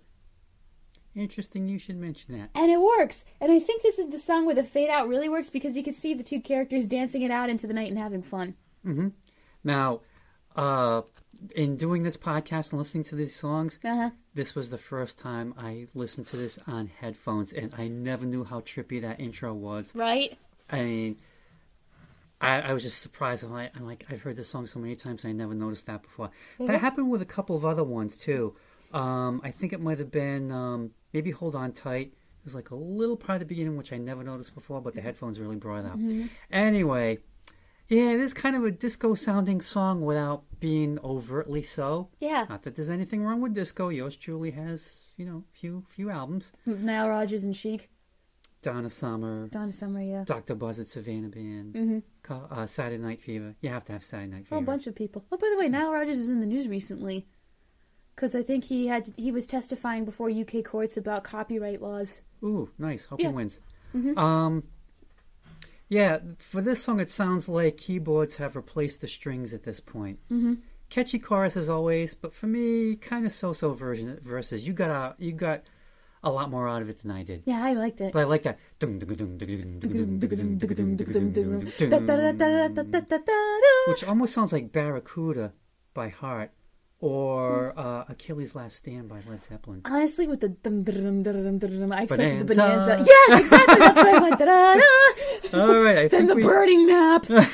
B: Interesting. You should mention that.
A: And it works. And I think this is the song where the fade out really works because you can see the two characters dancing it out into the night and having fun. Mm-hmm.
B: Now, uh, in doing this podcast and listening to these songs,
A: Uh huh.
B: this was the first time I listened to this on headphones, and I never knew how trippy that intro was.
A: Right?
B: I mean, I, I was just surprised. I'm like, I'm like, I've heard this song so many times, I never noticed that before. That happened with a couple of other ones too. Um, I think it might have been um, maybe "Hold On Tight." It was like a little part at the beginning which I never noticed before, but the headphones really brought it out. Anyway, yeah, it is kind of a disco-sounding song without being overtly so.
A: Yeah.
B: Not that there's anything wrong with disco. Yours truly has, you know, few few albums.
A: Nile Rodgers and Chic.
B: Donna Summer,
A: Donna Summer, yeah.
B: Dr. Buzzard's Savannah Band,
A: Mm-hmm.
B: Uh, Saturday Night Fever. You have to have Saturday Night
A: A
B: Fever.
A: whole bunch of people. Oh, by the way, Nile Rodgers was in the news recently because I think he had he was testifying before UK courts about copyright laws.
B: Ooh, nice. Hope
A: Yeah.
B: he wins. Um, yeah, for this song, it sounds like keyboards have replaced the strings at this point. Mm-hmm. Catchy chorus as always, but for me, kind of so-so version verses. You got a, you got a lot more out of it than I did.
A: Yeah, I liked it.
B: But I like that. Which almost sounds like Barracuda by Heart or uh, Achilles' Last Stand by Led Zeppelin.
A: Honestly, with the dum dum dum dum I expected the
B: Bonanza.
A: bonanza. Yes, exactly. That's why I went da-da-da.
B: All right, I
A: Then the
B: we
A: burning map. but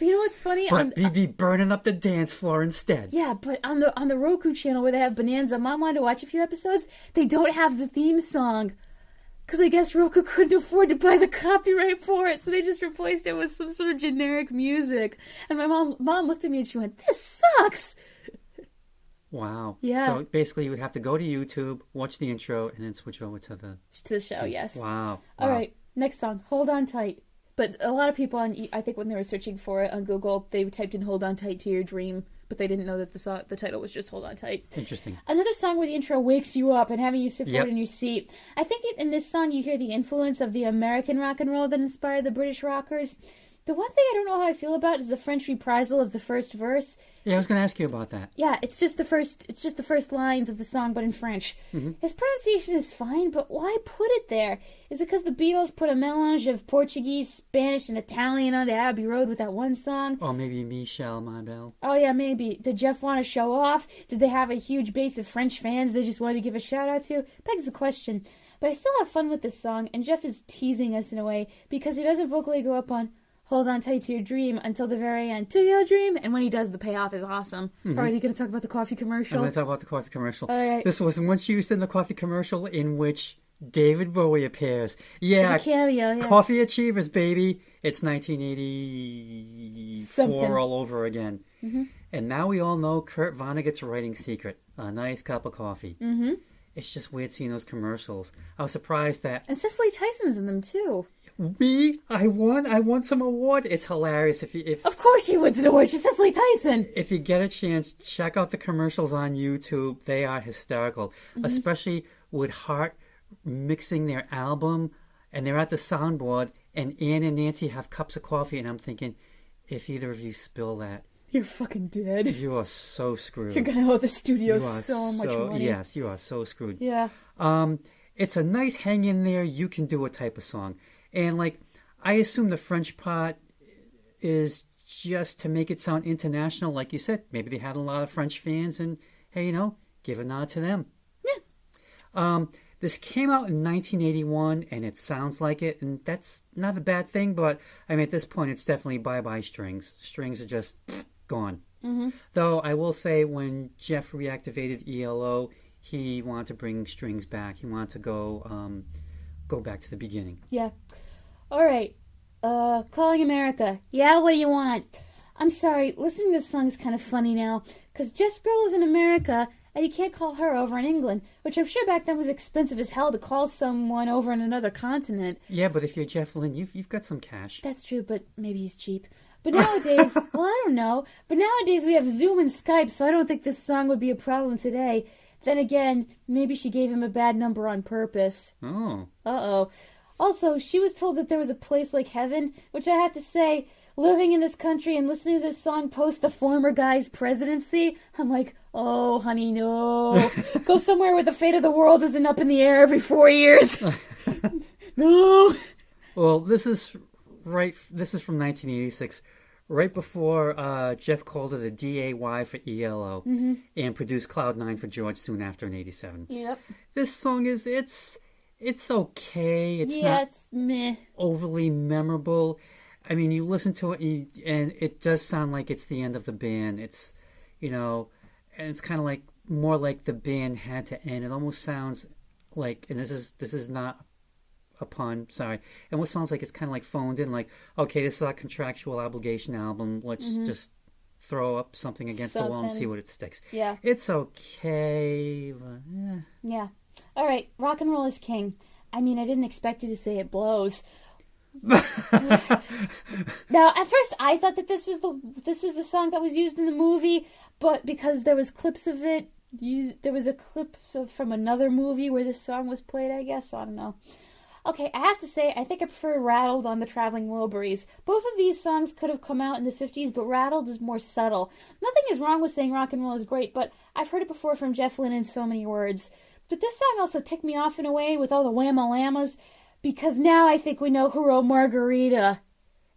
A: you know what's funny? On,
B: but be burning up the dance floor instead.
A: yeah, but on the on the Roku channel where they have Bonanza, Mom wanted to watch a few episodes. They don't have the theme song. Because I guess Roku couldn't afford to buy the copyright for it, so they just replaced it with some sort of generic music. And my mom, mom looked at me and she went, "This sucks."
B: Wow.
A: Yeah.
B: So basically, you would have to go to YouTube, watch the intro, and then switch over to the.
A: To the show, yes.
B: Wow.
A: All
B: wow.
A: right, next song, "Hold On Tight." But a lot of people on, I think when they were searching for it on Google, they typed in "Hold On Tight to Your Dream," but they didn't know that the song, the title was just "Hold On Tight."
B: Interesting.
A: Another song where the intro wakes you up and having you sit forward
B: Yep.
A: in your seat. I think in this song you hear the influence of the American rock and roll that inspired the British rockers. The one thing I don't know how I feel about is the French reprisal of the first verse.
B: Yeah, I was going to ask you about that.
A: Yeah, it's just the first. It's just the first lines of the song, but in French. Mm-hmm. His pronunciation is fine, but why put it there? Is it because the Beatles put a melange of Portuguese, Spanish, and Italian onto Abbey Road with that one song?
B: Or maybe Michelle ma belle.
A: Oh yeah, maybe. Did Jeff want to show off? Did they have a huge base of French fans they just wanted to give a shout out to? Begs the question. But I still have fun with this song, and Jeff is teasing us in a way because he doesn't vocally go up on "Hold on tight to your dream" until the very end. To your dream, and when he does, the payoff is awesome. All right, are you going to talk about the coffee commercial I'm
B: going to talk about the coffee commercial.
A: All right.
B: This was once used in the coffee commercial in which David Bowie appears. Yeah,
A: a cameo. Yeah.
B: Coffee Achievers, baby. It's 1984
A: Something. Mm-hmm.
B: all over again. And now we all know Kurt Vonnegut's writing secret a nice cup of coffee. Mm-hmm. it's just weird seeing those commercials. I was surprised that
A: And Cicely Tyson's in them too.
B: Me, I won, I won some award. It's hilarious if you if
A: Of course she wins an award. She's Cicely Tyson.
B: if you get a chance, check out the commercials on YouTube. They are hysterical, especially with Heart mixing their album, and they're at the soundboard, and Ann and Nancy have cups of coffee, and I'm thinking, if either of you spill that,
A: You're fucking dead.
B: you are so screwed.
A: You're gonna owe the studio
B: You are
A: so much money.
B: Yes, you are so screwed.
A: Yeah.
B: Um, it's a nice hang in there. You can do a type of song, and like I assume the French pot is just to make it sound international. Like you said, maybe they had a lot of French fans, and hey, you know, give a nod to them.
A: Yeah.
B: Um, this came out in 1981, and it sounds like it, and that's not a bad thing. But I mean, at this point, it's definitely bye bye strings. Strings are just gone.
A: Mm-hmm.
B: Though I will say, when Jeff reactivated ELO, he wanted to bring strings back. He wanted to go um, go back to the beginning.
A: Yeah. All right. Uh, calling America. Yeah, what do you want? I'm sorry, listening to this song is kind of funny now, because Jeff's girl is in America, and you can't call her over in England, which I'm sure back then was expensive as hell to call someone over in another continent.
B: Yeah, but if you're Jeff Lynne, you've you've got some cash.
A: That's true, but maybe he's cheap. But nowadays, well, I don't know. But nowadays we have Zoom and Skype, so I don't think this song would be a problem today. Then again, maybe she gave him a bad number on purpose.
B: Oh,
A: Uh oh. Also, she was told that there was a place like heaven, which I have to say, living in this country and listening to this song post the former guy's presidency, I'm like, oh, honey, no. Go somewhere where the fate of the world isn't up in the air every four years. no.
B: well, this is right. This is from 1986, right before uh, Jeff called it a DAY for ELO, and produced Cloud Nine for George soon after in '87.
A: Yep.
B: This song is it's it's okay. It's
A: yeah,
B: not
A: it's meh.
B: overly memorable. I mean, you listen to it and, you, and it does sound like it's the end of the band. It's, you know, and it's kind of like more like the band had to end. It almost sounds like, and this is this is not a pun. Sorry, it almost sounds like it's kind of like phoned in. Like, okay, this is our contractual obligation album. Let's just throw up something against the wall and see what it sticks.
A: Yeah.
B: It's okay. But, eh.
A: Yeah. All right, rock and roll is king. I mean, I didn't expect you to say it blows. now, at first, I thought that this was the this was the song that was used in the movie, but because there was clips of it, used, there was a clip of, from another movie where this song was played. I guess I don't know. Okay, I have to say, I think I prefer Rattled on the Traveling Wilburys. Both of these songs could have come out in the 50s, but Rattled is more subtle. Nothing is wrong with saying rock and roll is great, but I've heard it before from Jeff Lynne in so many words. But this song also ticked me off in a way with all the whamma llamas, because now I think we know who wrote Margarita.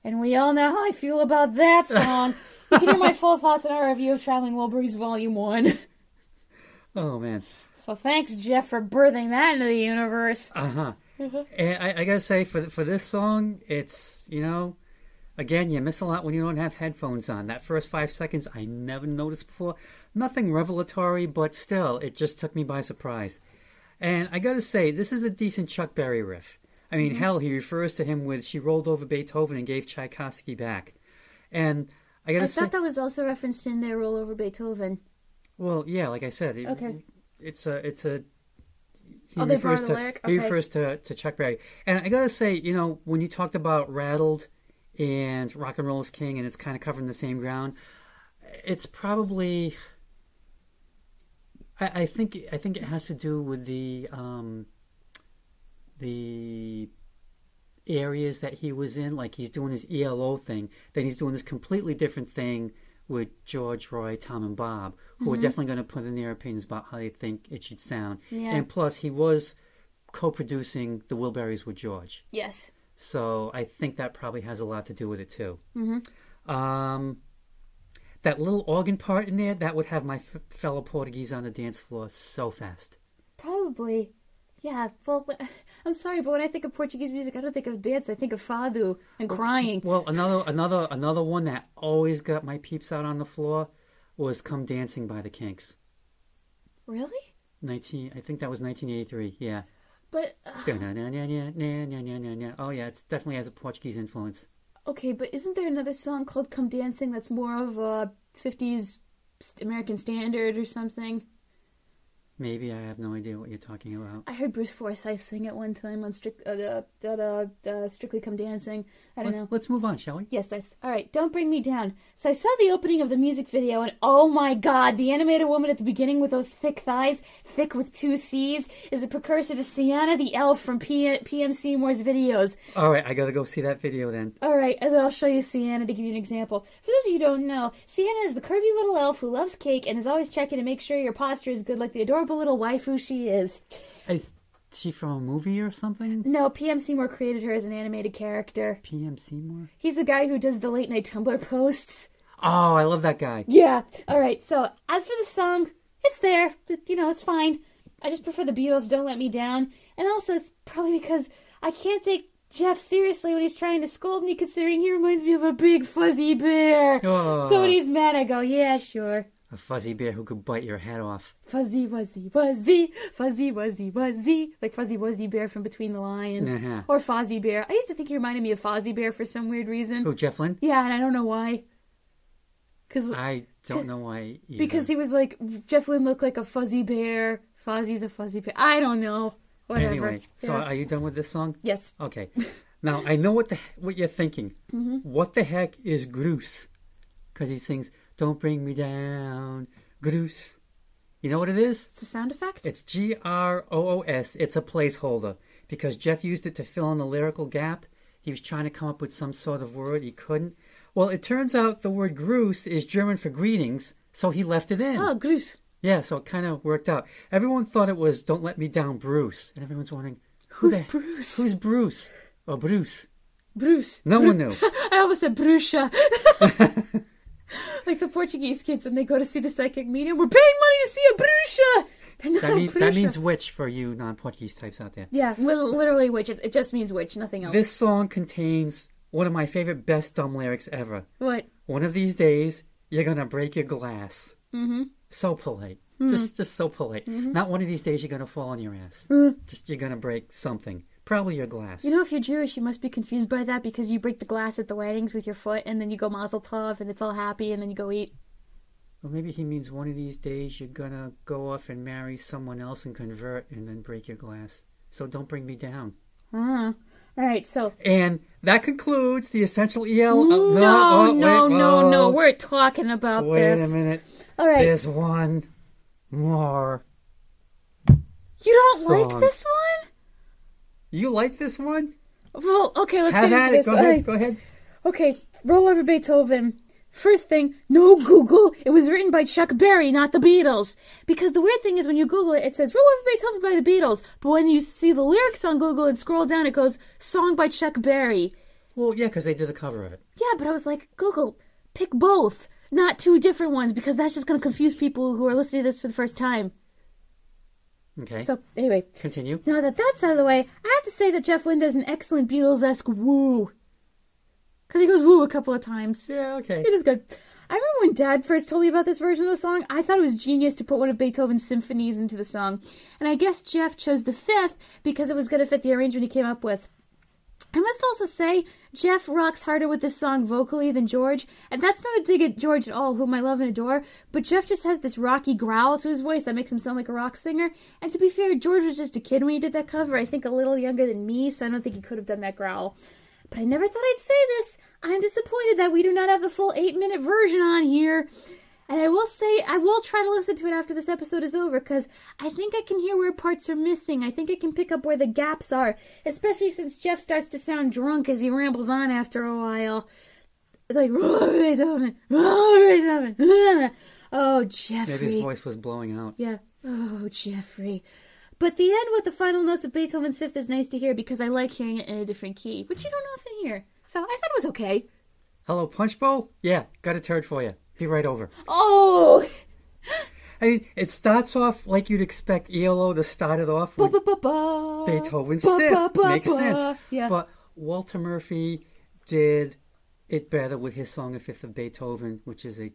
A: And we all know how I feel about that song. you can hear my full thoughts in our review of Traveling Wilburys Volume 1.
B: Oh man.
A: so thanks, Jeff, for birthing that into the universe.
B: Uh huh. And I, I gotta say, for for this song, it's you know, again, you miss a lot when you don't have headphones on. That first five seconds, I never noticed before. Nothing revelatory, but still, it just took me by surprise. And I gotta say, this is a decent Chuck Berry riff. I mean, mm-hmm. hell, he refers to him with "She rolled over Beethoven and gave Tchaikovsky back," and I gotta say
A: I
B: say,
A: thought that was also referenced in their Roll Over Beethoven.
B: well, yeah, like I said, it-
A: Okay.
B: it's a it's a he
A: Oh,
B: refers to
A: the lyric?
B: he refers to, to Chuck Berry, and I gotta say, you know, when you talked about Rattled and Rock and Roll is King, and it's kind of covering the same ground, it's probably. I, I think I think it has to do with the um, the areas that he was in. Like he's doing his ELO thing, then he's doing this completely different thing with George, Roy, Tom, and Bob, who are definitely going to put in their opinions about how they think it should sound.
A: Yeah.
B: And plus, he was co-producing the Wilburys with George,
A: Yes.
B: So I think that probably has a lot to do with it too. Mm-hmm. Um, that little organ part in there that would have my f- fellow Portuguese on the dance floor so fast.
A: Probably. Yeah, well, I'm sorry, but when I think of Portuguese music, I don't think of dance. I think of fado and crying.
B: Well, another another another one that always got my peeps out on the floor was "Come Dancing" by the Kinks.
A: Really?
B: Nineteen, I think that was 1983. Yeah.
A: But, uh,
B: Oh yeah, it definitely has a Portuguese influence.
A: okay, but isn't there another song called Come Dancing that's more of a 50s American standard or something?
B: Maybe I have no idea what you're talking about.
A: I heard Bruce Forsyth sing it one time on Strict, uh, uh, Strictly Come Dancing. I don't know.
B: Let's move on, shall we?
A: Yes, that's all right. Don't bring me down. So I saw the opening of the music video, and oh my god, the animated woman at the beginning with those thick thighs, thick with two C's, is a precursor to Sienna the elf from P- PM Seymour's videos.
B: All right, I gotta go see that video then.
A: All right, and then I'll show you Sienna to give you an example. For those of you who don't know, Sienna is the curvy little elf who loves cake and is always checking to make sure your posture is good, like the adorable little waifu she is.
B: Is she from a movie or something?
A: No, PM Seymour created her as an animated character.
B: PM Seymour?
A: He's the guy who does the late night Tumblr posts.
B: Oh, I love that guy.
A: Yeah. All right. So as for the song, it's there. You know, it's fine. I just prefer the Beatles. Don't let me down. And also, it's probably because I can't take Jeff seriously when he's trying to scold me, considering he reminds me of a big fuzzy bear.
B: Oh.
A: So when he's mad, I go, "Yeah, sure."
B: A fuzzy bear who could bite your head off.
A: Fuzzy wuzzy wuzzy, fuzzy wuzzy wuzzy, like fuzzy wuzzy bear from Between the Lions,
B: Uh-huh.
A: or Fozzie Bear. I used to think he reminded me of Fozzie Bear for some weird reason.
B: Oh, Jeff Lynne?
A: Yeah, and I don't know why. Cause
B: I don't know why. Either.
A: because he was like Jeff Lynne looked like a fuzzy bear. Fozzie's a fuzzy bear. I don't know. Whatever.
B: Anyway, so
A: Yeah.
B: are you done with this song?
A: yes.
B: Okay. now I know what the what you're thinking.
A: Mm-hmm.
B: What the heck is Groose? Because he sings, "Don't bring me down, Groose." You know what it is?
A: It's a sound effect.
B: It's G R O O S. It's a placeholder because Jeff used it to fill in the lyrical gap. He was trying to come up with some sort of word. He couldn't. Well, it turns out the word Gruß is German for greetings, so he left it in.
A: oh, Groose.
B: Yeah, so it kind of worked out. Everyone thought it was "Don't Let Me Down, Bruce," and everyone's wondering who
A: Who's
B: the-
A: Bruce?
B: Who's Bruce? Oh, Bruce?
A: Bruce.
B: No one knew.
A: I almost said Bruxa. like the Portuguese kids and they go to see the psychic medium. We're paying money to see a Bruxa.
B: That, mean, that means witch for you non-Portuguese types out there.
A: Yeah, li- literally witch. It, just means witch, nothing else.
B: This song contains one of my favorite best dumb lyrics ever.
A: What?
B: One of these days, you're gonna break your glass. Mm-hmm. So polite. Mm-hmm. Just, just so polite. Mm-hmm. Not one of these days you're gonna fall on your ass. Mm. Just you're gonna break something. Probably your glass.
A: You know, if you're Jewish, you must be confused by that because you break the glass at the weddings with your foot, and then you go Mazel Tov, and it's all happy, and then you go eat.
B: Well, maybe he means one of these days you're gonna go off and marry someone else and convert and then break your glass. So don't bring me down.
A: Uh, all right, so
B: And that concludes the essential EL.
A: no,
B: oh,
A: no,
B: wait,
A: no,
B: oh,
A: no. We're talking about
B: Wait
A: this.
B: a minute.
A: All right,
B: There's one more.
A: you don't like this one?
B: You like this one?
A: Well, okay, let's
B: Have
A: get into
B: it.
A: this.
B: Go ahead. Go ahead.
A: Okay, roll over Beethoven. First thing, no Google. It was written by Chuck Berry, not the Beatles. Because the weird thing is when you Google it, it says roll over Beethoven by the Beatles. But when you see the lyrics on Google and scroll down, it goes song by Chuck Berry.
B: Well, yeah, because they did a cover of it.
A: Yeah, but I was like, Google, pick both, not two different ones, because that's just going to confuse people who are listening to this for the first time.
B: Okay.
A: So, anyway,
B: Continue.
A: now that that's out of the way, I have to say that Jeff Lynne does an excellent Beatles esque woo. Because he goes woo a couple of times.
B: Yeah. Okay.
A: It is good. I remember when Dad first told me about this version of the song, I thought it was genius to put one of Beethoven's symphonies into the song. And I guess Jeff chose the fifth because it was going to fit the arrangement he came up with. I must also say, Jeff rocks harder with this song vocally than George, and that's not a dig at George at all, whom I love and adore, but Jeff just has this rocky growl to his voice that makes him sound like a rock singer. And to be fair, George was just a kid when he did that cover, I think a little younger than me, so I don't think he could have done that growl. But I never thought I'd say this. I'm disappointed that we do not have the full eight minute version on here. And I will say, I will try to listen to it after this episode is over because I think I can hear where parts are missing. I think I can pick up where the gaps are, especially since Jeff starts to sound drunk as he rambles on after a while. Like. Oh, Jeffrey.
B: Maybe his voice was blowing out.
A: Yeah. Oh, Jeffrey. But the end with the final notes of Beethoven's Fifth is nice to hear because I like hearing it in a different key, which you don't often hear. So I thought it was okay.
B: Hello, Punch Bowl. Yeah, got a turd for you. Be right over.
A: Oh!
B: I mean, it starts off like you'd expect ELO to start it off with. Beethoven's. Fifth. Makes sense.
A: Yeah.
B: But Walter Murphy did it better with his song The Fifth of Beethoven, which is a,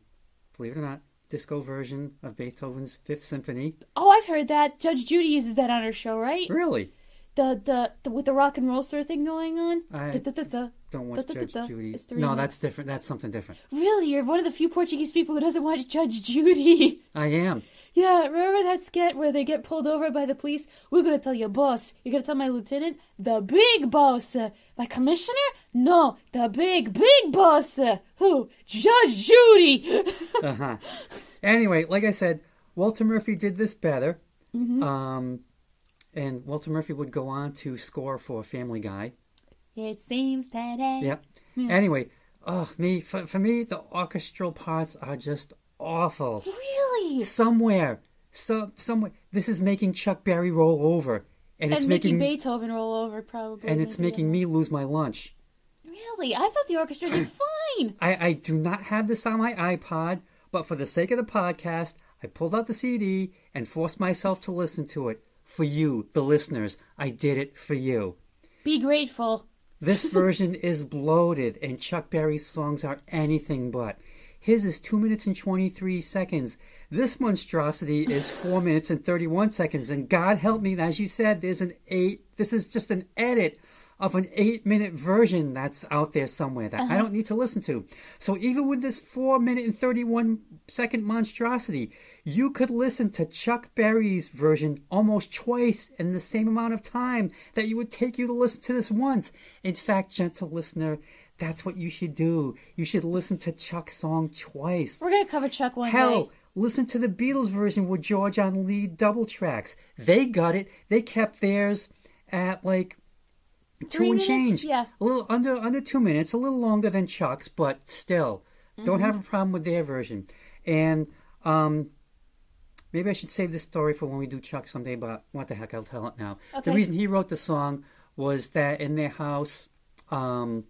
B: believe it or not, disco version of Beethoven's Fifth Symphony.
A: oh, I've heard that. Judge Judy uses that on her show, right?
B: Really?
A: The the, the with the rock and roll sort of thing going on.
B: I
A: Da-da-da-da.
B: Don't watch Judge
A: Da-da-da-da.
B: Judy.
A: It's the
B: No, that's different. That's something different.
A: Really, you're one of the few Portuguese people who doesn't watch Judge Judy.
B: I am.
A: Yeah, remember that skit where they get pulled over by the police? We're gonna tell your boss. You're gonna tell my lieutenant? The big boss. My commissioner? No, the big, big boss. Who? Judge Judy.
B: Uh huh. Anyway, like I said, Walter Murphy did this better. Um, and Walter Murphy would go on to score for Family Guy.
A: It seems that I...
B: Yep. Anyway, oh me for, for me the orchestral parts are just awful.
A: Really?
B: Somewhere, so somewhere, this is making Chuck Berry roll over, and it's
A: making,
B: making
A: Beethoven roll over, probably.
B: and it's making me lose my lunch.
A: Really? I thought the orchestra did fine.
B: I, I do not have this on my iPod, but for the sake of the podcast, I pulled out the CD and forced myself to listen to it. For you, the listeners, I did it for you.
A: Be grateful.
B: This version is bloated, and Chuck Berry's songs are anything but. His is 2 minutes and 23 seconds. This monstrosity is 4 minutes and 31 seconds. And God help me, as you said, there's an 8, this is just an edit of an 8 minute version that's out there somewhere that I uh-huh. don't need to listen to. So even with this 4 minute and 31 second monstrosity, you could listen to Chuck Berry's version almost twice in the same amount of time that you would take you to listen to this once. In fact, gentle listener, that's what you should do. You should listen to Chuck's song twice.
A: We're gonna cover Chuck one
B: Hell,
A: day.
B: listen to the Beatles version with George on lead double tracks. They got it. They kept theirs at like two
A: Three
B: and
A: minutes?
B: change.
A: Yeah.
B: A little under under two minutes, a little longer than Chuck's, but still. Don't
A: Mm-hmm.
B: have a problem with their version. And um maybe I should save this story for when we do Chuck someday, but what the heck, I'll tell it now. The reason he wrote the song was that in their house, um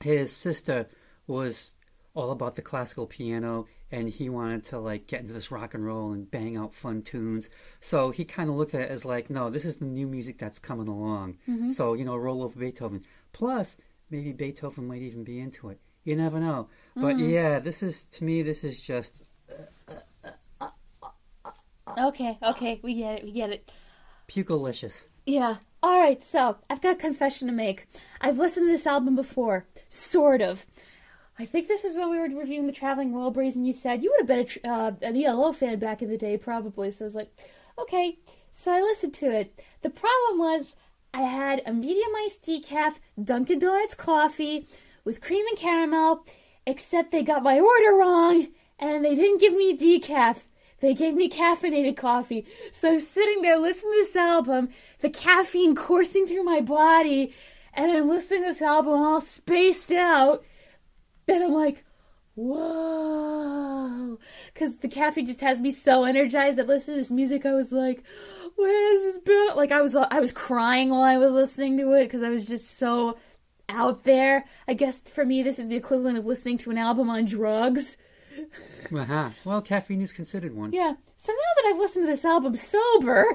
B: his sister was all about the classical piano and he wanted to like get into this rock and roll and bang out fun tunes. So he kind of looked at it as like no this is the new music that's coming along. Mm-hmm. So you know roll over beethoven. Plus maybe beethoven might even be into it. You never know. But mm. yeah this is to me this is just uh, uh,
A: Okay, okay, we get it, we get it.
B: pukalicious
A: Yeah. All right, so I've got a confession to make. I've listened to this album before, sort of. I think this is when we were reviewing the Traveling Wilburys, and you said you would have been a, tr- uh, an ELO fan back in the day, probably. So I was like, okay. So I listened to it. The problem was I had a medium iced decaf Dunkin' Donuts coffee with cream and caramel, except they got my order wrong, and they didn't give me decaf. They gave me caffeinated coffee. So I'm sitting there listening to this album, the caffeine coursing through my body, and I'm listening to this album all spaced out. Then I'm like, whoa. Because the caffeine just has me so energized that listening to this music, I was like, where's this been? Like, I was, uh, I was crying while I was listening to it because I was just so out there. I guess for me, this is the equivalent of listening to an album on drugs.
B: Uh-huh. well caffeine is considered one
A: Yeah. So now that I've listened to this album sober,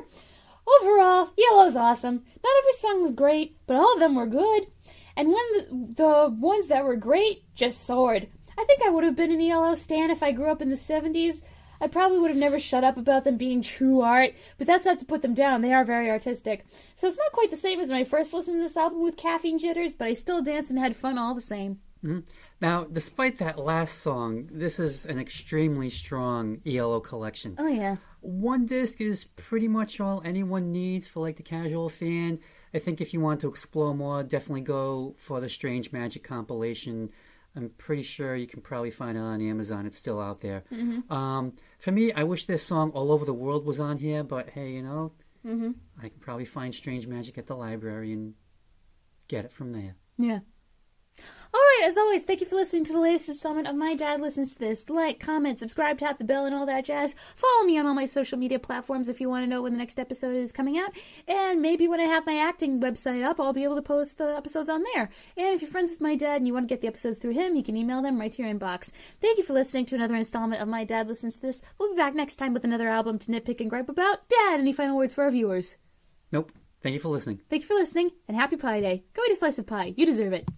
A: overall, ELO's awesome. Not every song was great, but all of them were good. And when the, the ones that were great just soared. I think I would have been an ELO stan if I grew up in the 70s. I probably would have never shut up about them being true art, but that's not to put them down. They are very artistic. So it's not quite the same as when I first listened to this album with caffeine jitters, but I still danced and had fun all the same. Mm-hmm.
B: now despite that last song this is an extremely strong elo collection
A: Oh, yeah.
B: one disc is pretty much all anyone needs for like the casual fan. I think if you want to explore more, definitely go for the Strange Magic compilation. I'm pretty sure you can probably find it on Amazon. It's still out there. Mm-hmm. Um, for me, I wish this song "All Over the World" was on here, but hey, you know, mm-hmm. I can probably find Strange Magic at the library and get it from there.
A: Yeah. All right, as always, thank you for listening to the latest installment of My Dad Listens to This. Like, comment, subscribe, tap the bell, and all that jazz. Follow me on all my social media platforms if you want to know when the next episode is coming out. And maybe when I have my acting website up, I'll be able to post the episodes on there. And if you're friends with my dad and you want to get the episodes through him, you can email them right to your inbox. Thank you for listening to another installment of My Dad Listens to This. We'll be back next time with another album to nitpick and gripe about. Dad, any final words for our viewers?
B: Nope. Thank you for listening.
A: Thank you for listening, and happy Pie Day. Go eat a slice of pie. You deserve it.